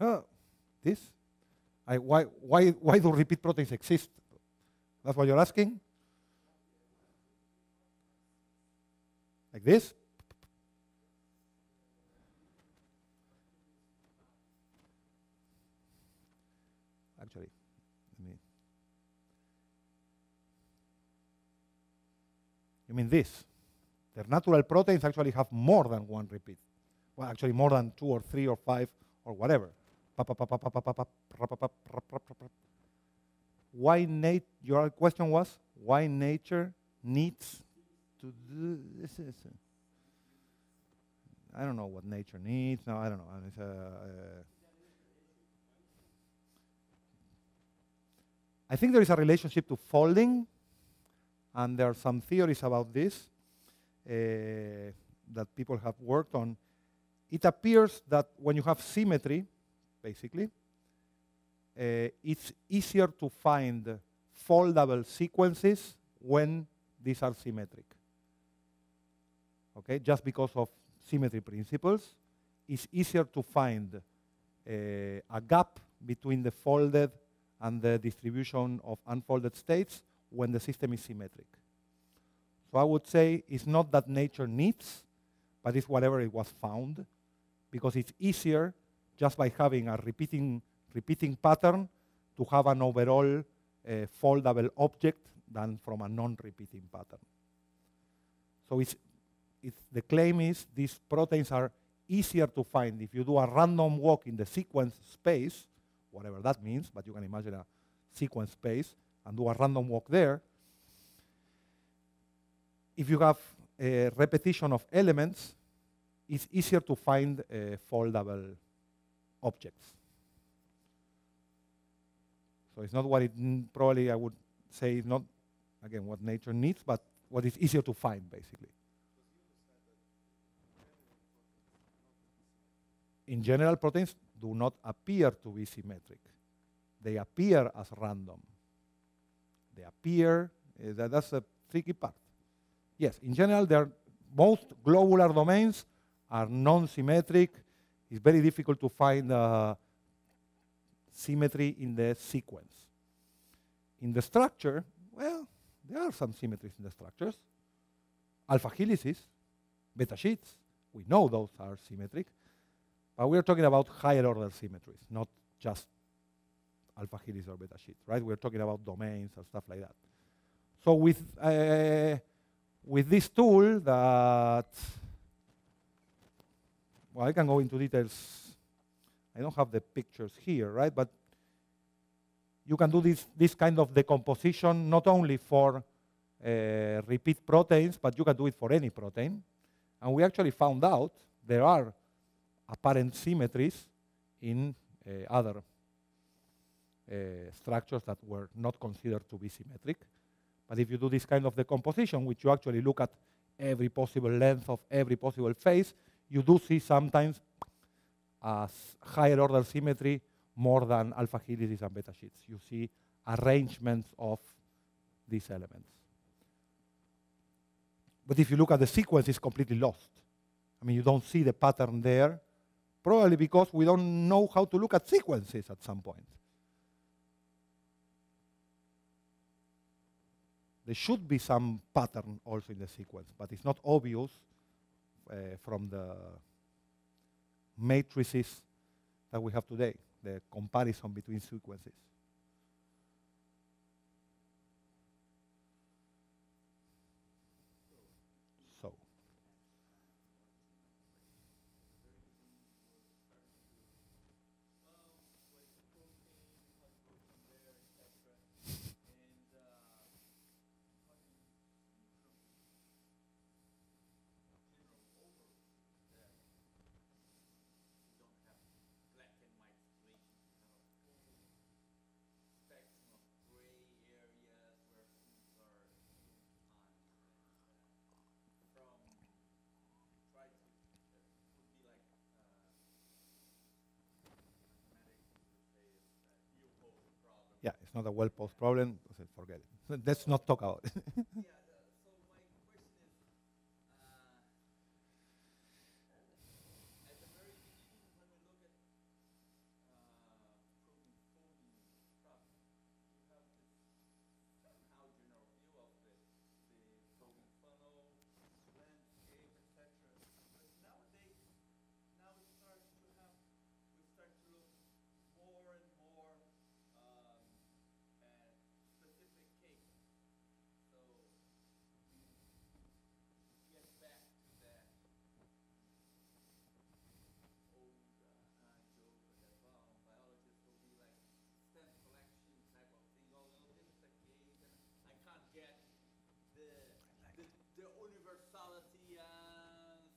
Oh, this? I, why, why, why do repeat proteins exist? That's what you're asking? Like this? You mean this. The natural proteins actually have more than one repeat. Well, actually more than two or three or five or whatever. Why nat your question was why nature needs to do this is I don't know what nature needs. No, I don't know. Uh, uh, I think there is a relationship to folding, and there are some theories about this uh, that people have worked on. It appears that when you have symmetry, basically, uh, it's easier to find foldable sequences when these are symmetric. Okay, just because of symmetry principles, it's easier to find uh, a gap between the folded and the distribution of unfolded states when the system is symmetric. So I would say it's not that nature needs, but it's whatever it was found, because it's easier just by having a repeating, repeating pattern to have an overall uh, foldable object than from a non-repeating pattern. So it's, it's, the claim is these proteins are easier to find if you do a random walk in the sequence space whatever that means, but you can imagine a sequence space and do a random walk there. If you have a repetition of elements, it's easier to find uh, foldable objects. So it's not what it probably I would say is not again what nature needs, but what is easier to find basically. In general, proteins do not appear to be symmetric. They appear as random. They appear, uh, that, that's a tricky part. Yes, in general, most globular domains are non-symmetric. It's very difficult to find uh, symmetry in the sequence. In the structure, well, there are some symmetries in the structures. Alpha helices, beta sheets, we know those are symmetric. But we're talking about higher order symmetries, not just alpha helix or beta sheets, right? We're talking about domains and stuff like that. So with, uh, with this tool that, well, I can go into details. I don't have the pictures here, right? But you can do this, this kind of decomposition not only for uh, repeat proteins, but you can do it for any protein. And we actually found out there are apparent symmetries in uh, other Uh, structures that were not considered to be symmetric. But if you do this kind of decomposition, which you actually look at every possible length of every possible phase, you do see sometimes as higher order symmetry more than alpha helices and beta sheets. You see arrangements of these elements. But if you look at the sequence, it's completely lost. I mean, you don't see the pattern there, Probably because we don't know how to look at sequences at some point. There should be some pattern also in the sequence, but it's not obvious uh, from the matrices that we have today, the comparison between sequences. yeah, it's not a well-posed problem, forget it. (laughs) Let's not talk about it. (laughs)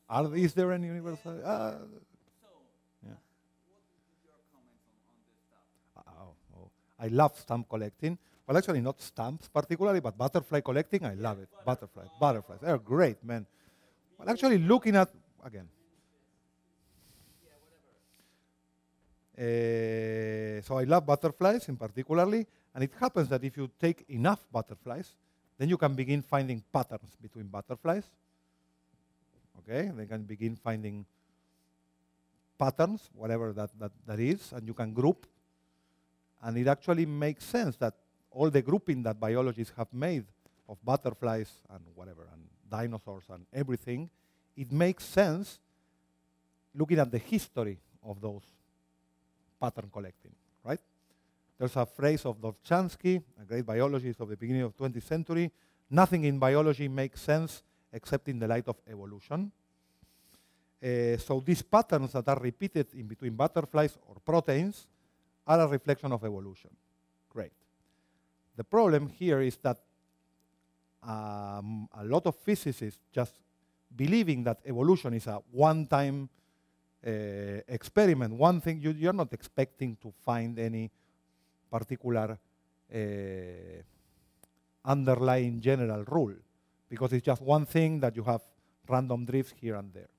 Are, is there any universal? Uh, yeah. Oh, oh. I love stamp collecting. Well, actually, not stamps particularly, but butterfly collecting, I love it. Butterflies, butterflies, they're great, man. Well, actually, looking at, again. Uh, so I love butterflies in particularly, and it happens that if you take enough butterflies, then you can begin finding patterns between butterflies. Okay, they can begin finding patterns, whatever that, that, that is, and you can group. And it actually makes sense that all the grouping that biologists have made of butterflies and whatever, and dinosaurs and everything, it makes sense looking at the history of those pattern collecting, right? There's a phrase of Dobzhansky, a great biologist of the beginning of 20th century, nothing in biology makes sense except in the light of evolution. Uh, so these patterns that are repeated in between butterflies or proteins are a reflection of evolution. Great. The problem here is that um, a lot of physicists just believing that evolution is a one-time uh, experiment, one thing, you, you're not expecting to find any particular uh, underlying general rule because it's just one thing that you have random drifts here and there.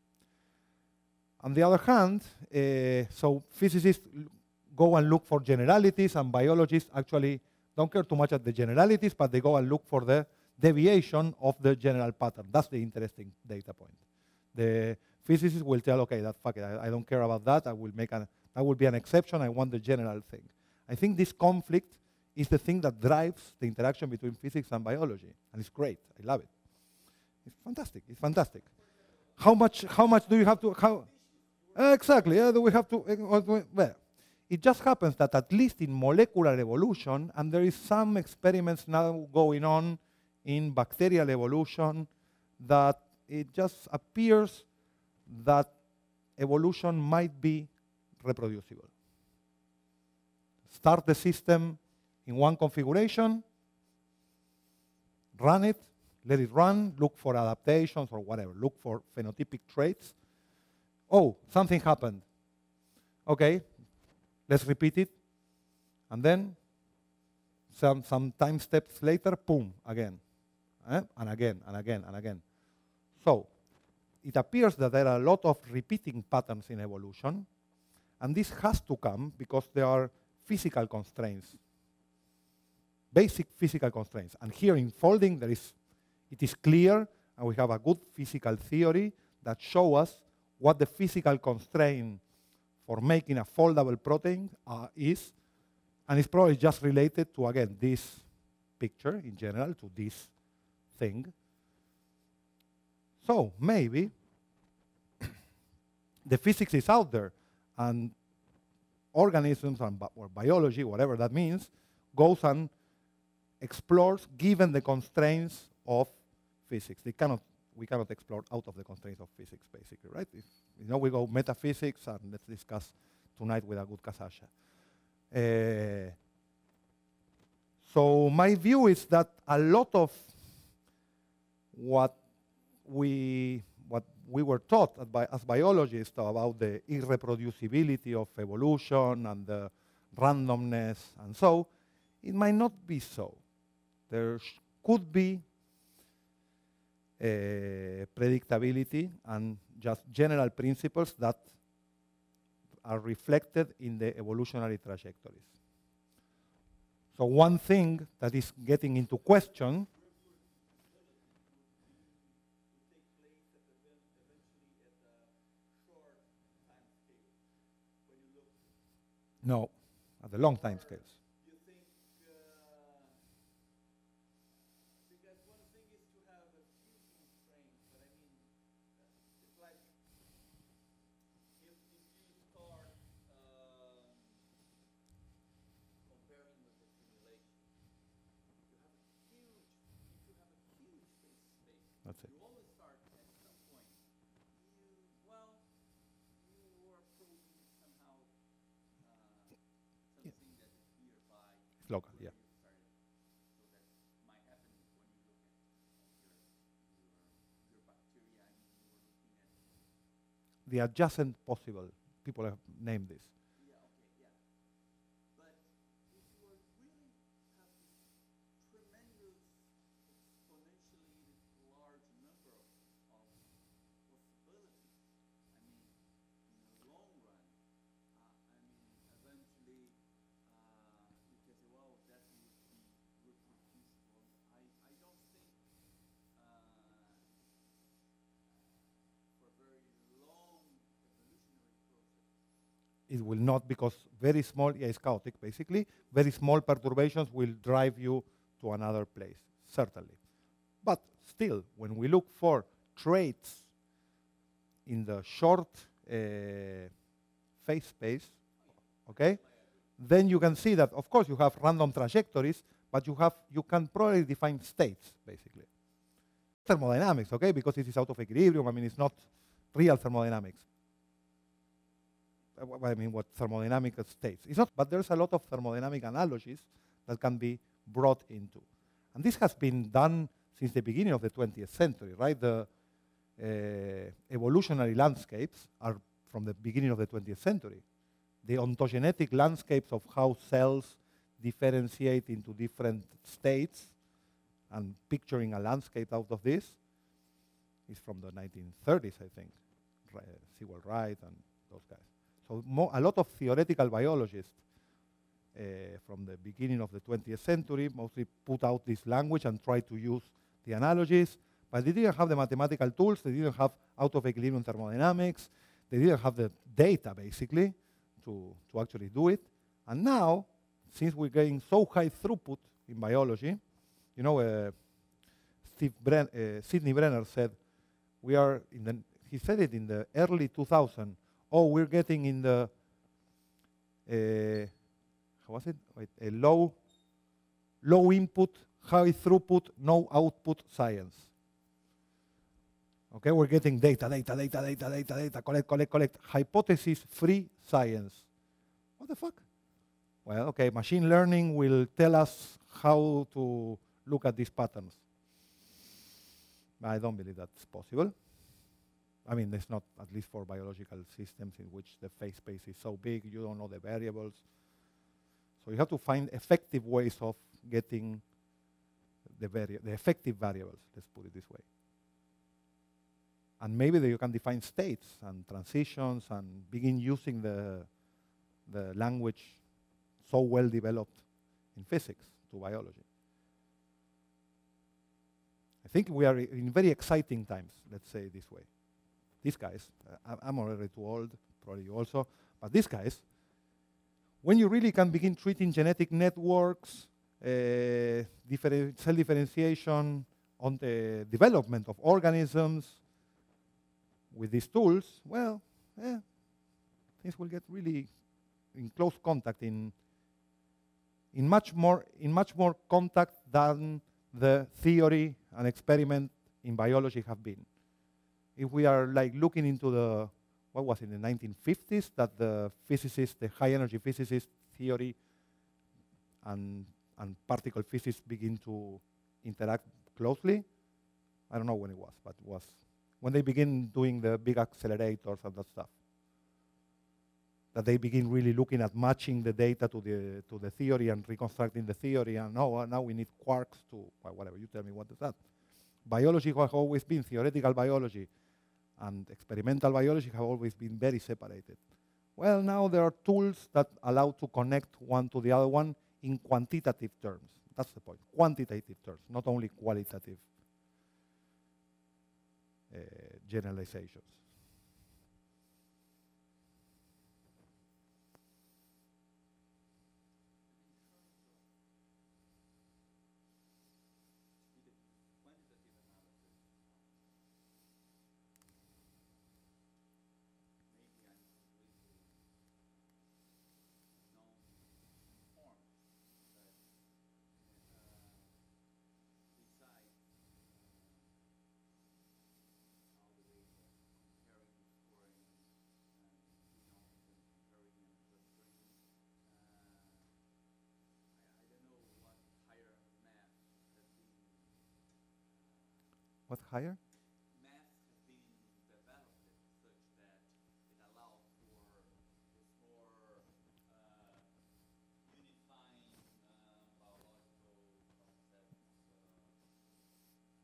On the other hand, uh, so physicists go and look for generalities, and biologists actually don't care too much at the generalities, but they go and look for the deviation of the general pattern. That's the interesting data point. The physicists will tell, okay, that fuck it, I, I don't care about that. I will make an, that will be an exception. I want the general thing. I think this conflict is the thing that drives the interaction between physics and biology, and it's great. I love it. It's fantastic. It's fantastic. How much? How much do you have to? How? Exactly. Yeah, we have to? Uh, well, it just happens that at least in molecular evolution, and there is some experiments now going on in bacterial evolution, that it just appears that evolution might be reproducible. Start the system in one configuration, run it, let it run, look for adaptations or whatever, look for phenotypic traits. Oh, something happened. Okay, let's repeat it. And then some, some time steps later, boom, again. Eh? And again, and again, and again. So it appears that there are a lot of repeating patterns in evolution, and this has to come because there are physical constraints, basic physical constraints. And here in folding, there is, it is clear, and we have a good physical theory that show us what the physical constraint for making a foldable protein uh, is, and it's probably just related to, again, this picture in general, to this thing. So maybe (coughs) the physics is out there, and organisms and bi or biology, whatever that means, goes and explores given the constraints of physics. They cannot, we cannot explore out of the constraints of physics, basically, right? If, you know, we go metaphysics, and let's discuss tonight with a good cachaça. Uh, so my view is that a lot of what we what we were taught as biologists about the irreproducibility of evolution and the randomness and so, it might not be so. There could be Eh, predictability and just general principles that are reflected in the evolutionary trajectories. So one thing that is getting into question No, at the long time scales. Local, yeah. the adjacent possible. People have named this. Will not because very small, yeah, it's chaotic basically. Very small perturbations will drive you to another place, certainly. But still, when we look for traits in the short uh, phase space, okay, then you can see that, of course, you have random trajectories, but you have you can probably define states basically. Thermodynamics, okay, because it is out of equilibrium. I mean, it's not real thermodynamics. Uh, I mean, what thermodynamic states. It's not, but there's a lot of thermodynamic analogies that can be brought into. And this has been done since the beginning of the 20th century, right? The uh, evolutionary landscapes are from the beginning of the 20th century. The ontogenetic landscapes of how cells differentiate into different states and picturing a landscape out of this is from the 1930s, I think. Uh, Sewell Wright and those guys. So a lot of theoretical biologists uh, from the beginning of the 20th century mostly put out this language and tried to use the analogies, but they didn't have the mathematical tools, they didn't have out of equilibrium thermodynamics, they didn't have the data basically to, to actually do it. And now, since we're getting so high throughput in biology, you know, uh, Steve Bren- uh, Sidney Brenner said, we are in the, he said it in the early 2000, oh, we're getting in the, uh, how was it? Wait, a low, low input, high throughput, no output science. Okay, we're getting data, data, data, data, data, data, collect, collect, collect, hypothesis-free science. What the fuck? Well, okay, machine learning will tell us how to look at these patterns. I don't believe that's possible. I mean, it's not, at least for biological systems in which the phase space is so big, you don't know the variables. So you have to find effective ways of getting the, the effective variables, let's put it this way. And maybe you can define states and transitions and begin using the, the language so well developed in physics to biology. I think we are in very exciting times, let's say this way. These guys, uh, I'm already too old, probably you also, but these guys, when you really can begin treating genetic networks, uh, cell differentiation, on the development of organisms with these tools, well, eh, things will get really in close contact in in much more in much more contact than the theory and experiment in biology have been. If we are like looking into the what was in the 1950s that the physicists, the high energy physicist theory and and particle physics begin to interact closely. I don't know when it was, but it was when they begin doing the big accelerators and that stuff that they begin really looking at matching the data to the to the theory and reconstructing the theory and now uh, now we need quarks to well, whatever you tell me what is that biology has always been theoretical biology and experimental biology have always been very separated. Well now there are tools that allow to connect one to the other one in quantitative terms. That's the point quantitative terms not only qualitative uh, generalizations What's higher?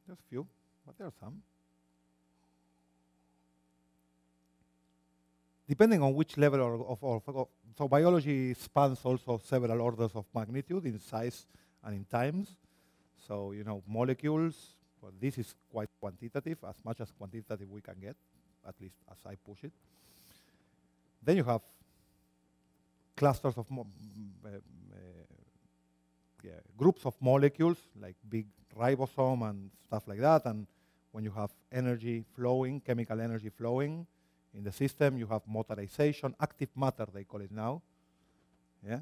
There's few, but there are some. Depending on which level of, of, of, so biology spans also several orders of magnitude in size and in times. So you know molecules, this is quite quantitative, as much as quantitative we can get, at least as I push it. Then you have clusters of uh, yeah, groups of molecules, like big ribosome and stuff like that. And when you have energy flowing, chemical energy flowing in the system, you have motorization, active matter, they call it now. Yeah?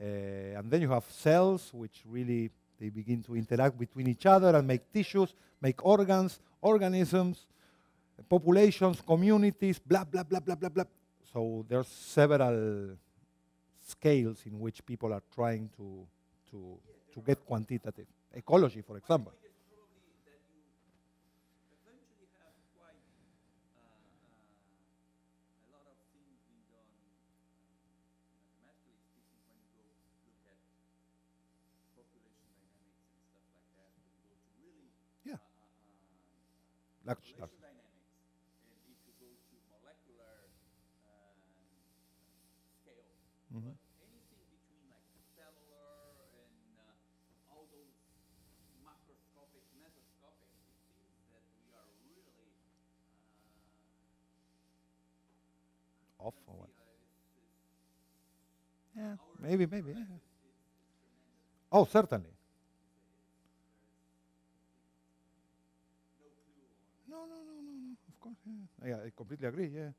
Uh, and then you have cells, which really they begin to interact between each other and make tissues, make organs, organisms, populations, communities, blah, blah, blah, blah, blah, blah. So there's several scales in which people are trying to, to, to get quantitative. Ecology, for example. Uh, scale, mm -hmm. anything between like cellular and uh, all those macroscopic, mesoscopic, it seems that we are really uh, off or what? Yeah, maybe, maybe. Yeah. Oh, certainly. Yeah, I completely agree, yeah.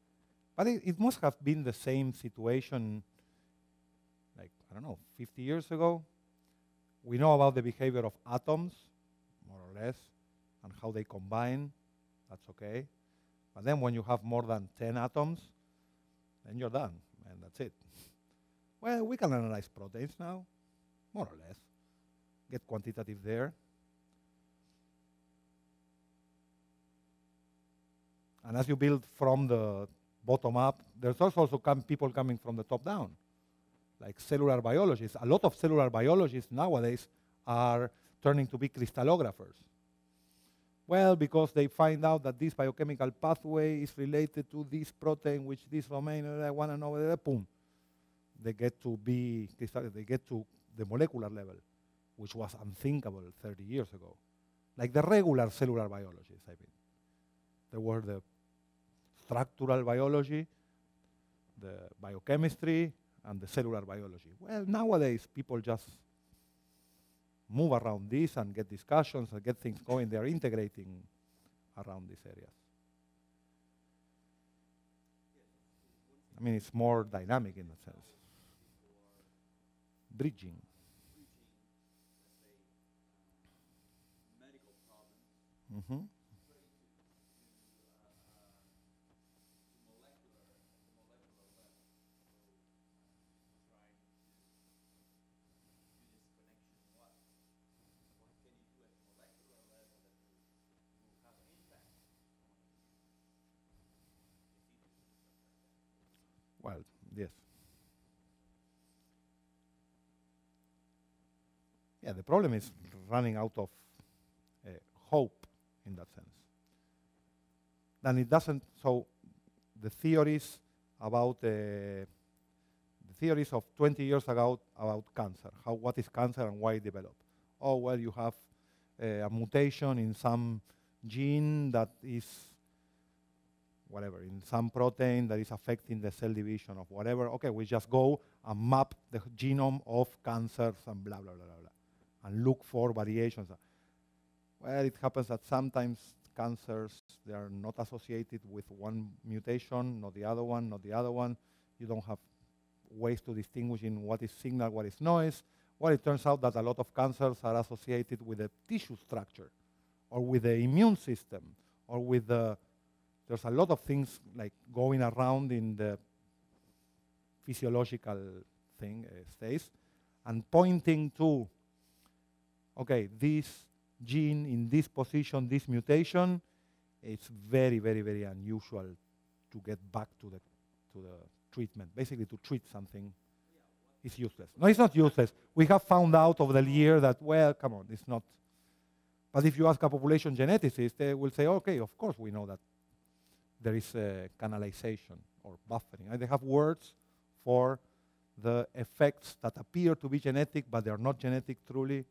But it, it must have been the same situation, like, I don't know, 50 years ago. We know about the behavior of atoms, more or less, and how they combine. That's okay. But then when you have more than 10 atoms, then you're done, and that's it. Well, we can analyze proteins now, more or less. Get quantitative there. And as you build from the bottom up, there's also come people coming from the top down, like cellular biologists. A lot of cellular biologists nowadays are turning to be crystallographers. Well, because they find out that this biochemical pathway is related to this protein, which this domain, I want to know, uh, boom. They get to be, they get to the molecular level, which was unthinkable 30 years ago. Like the regular cellular biologists, I mean. There were the structural biology, the biochemistry, and the cellular biology. Well, nowadays, people just move around this and get discussions and get things going. They are integrating around these areas. I mean, it's more dynamic in a sense. Bridging. Mm-hmm. Yes. Yeah, the problem is running out of uh, hope in that sense. Then it doesn't, so the theories about uh, the theories of 20 years ago about cancer, how, what is cancer and why it developed. Oh, well, you have uh, a mutation in some gene that is whatever, in some protein that is affecting the cell division of whatever, okay, we just go and map the genome of cancers and blah, blah, blah, blah, blah, and look for variations. Well, it happens that sometimes cancers, they are not associated with one mutation, not the other one, not the other one. You don't have ways to distinguish in what is signal, what is noise. Well, it turns out that a lot of cancers are associated with the tissue structure or with the immune system or with the there's a lot of things like going around in the physiological thing uh, states and pointing to, okay, this gene in this position, this mutation, it's very, very, very unusual to get back to the, to the treatment. Basically, to treat something is useless. No, it's not useless. We have found out over the year that, well, come on, it's not. But if you ask a population geneticist, they will say, okay, of course we know that there is a canalization or buffering. And they have words for the effects that appear to be genetic, but they are not genetic truly.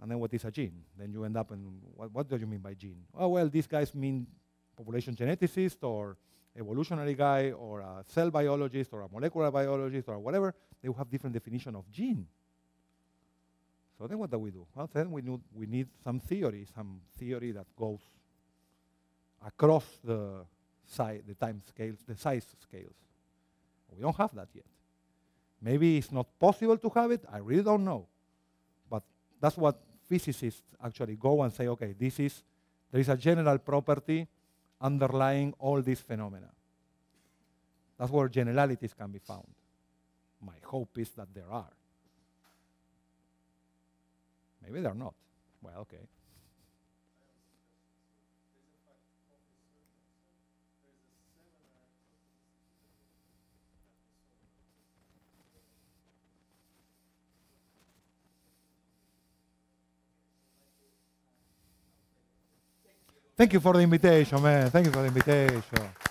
And then what is a gene? Then you end up in, what, what do you mean by gene? Oh, well, these guys mean population geneticist or evolutionary guy or a cell biologist or a molecular biologist or whatever. They will have different definition of gene. So then what do we do? Well, then we, we need some theory, some theory that goes across the, si the time scales, the size scales. We don't have that yet. Maybe it's not possible to have it. I really don't know. But that's what physicists actually go and say, okay, this is, there is a general property underlying all these phenomena. That's where generalities can be found. My hope is that there are. Maybe they're not. Well, okay. Thank you for the invitation, man. Thank you for the invitation.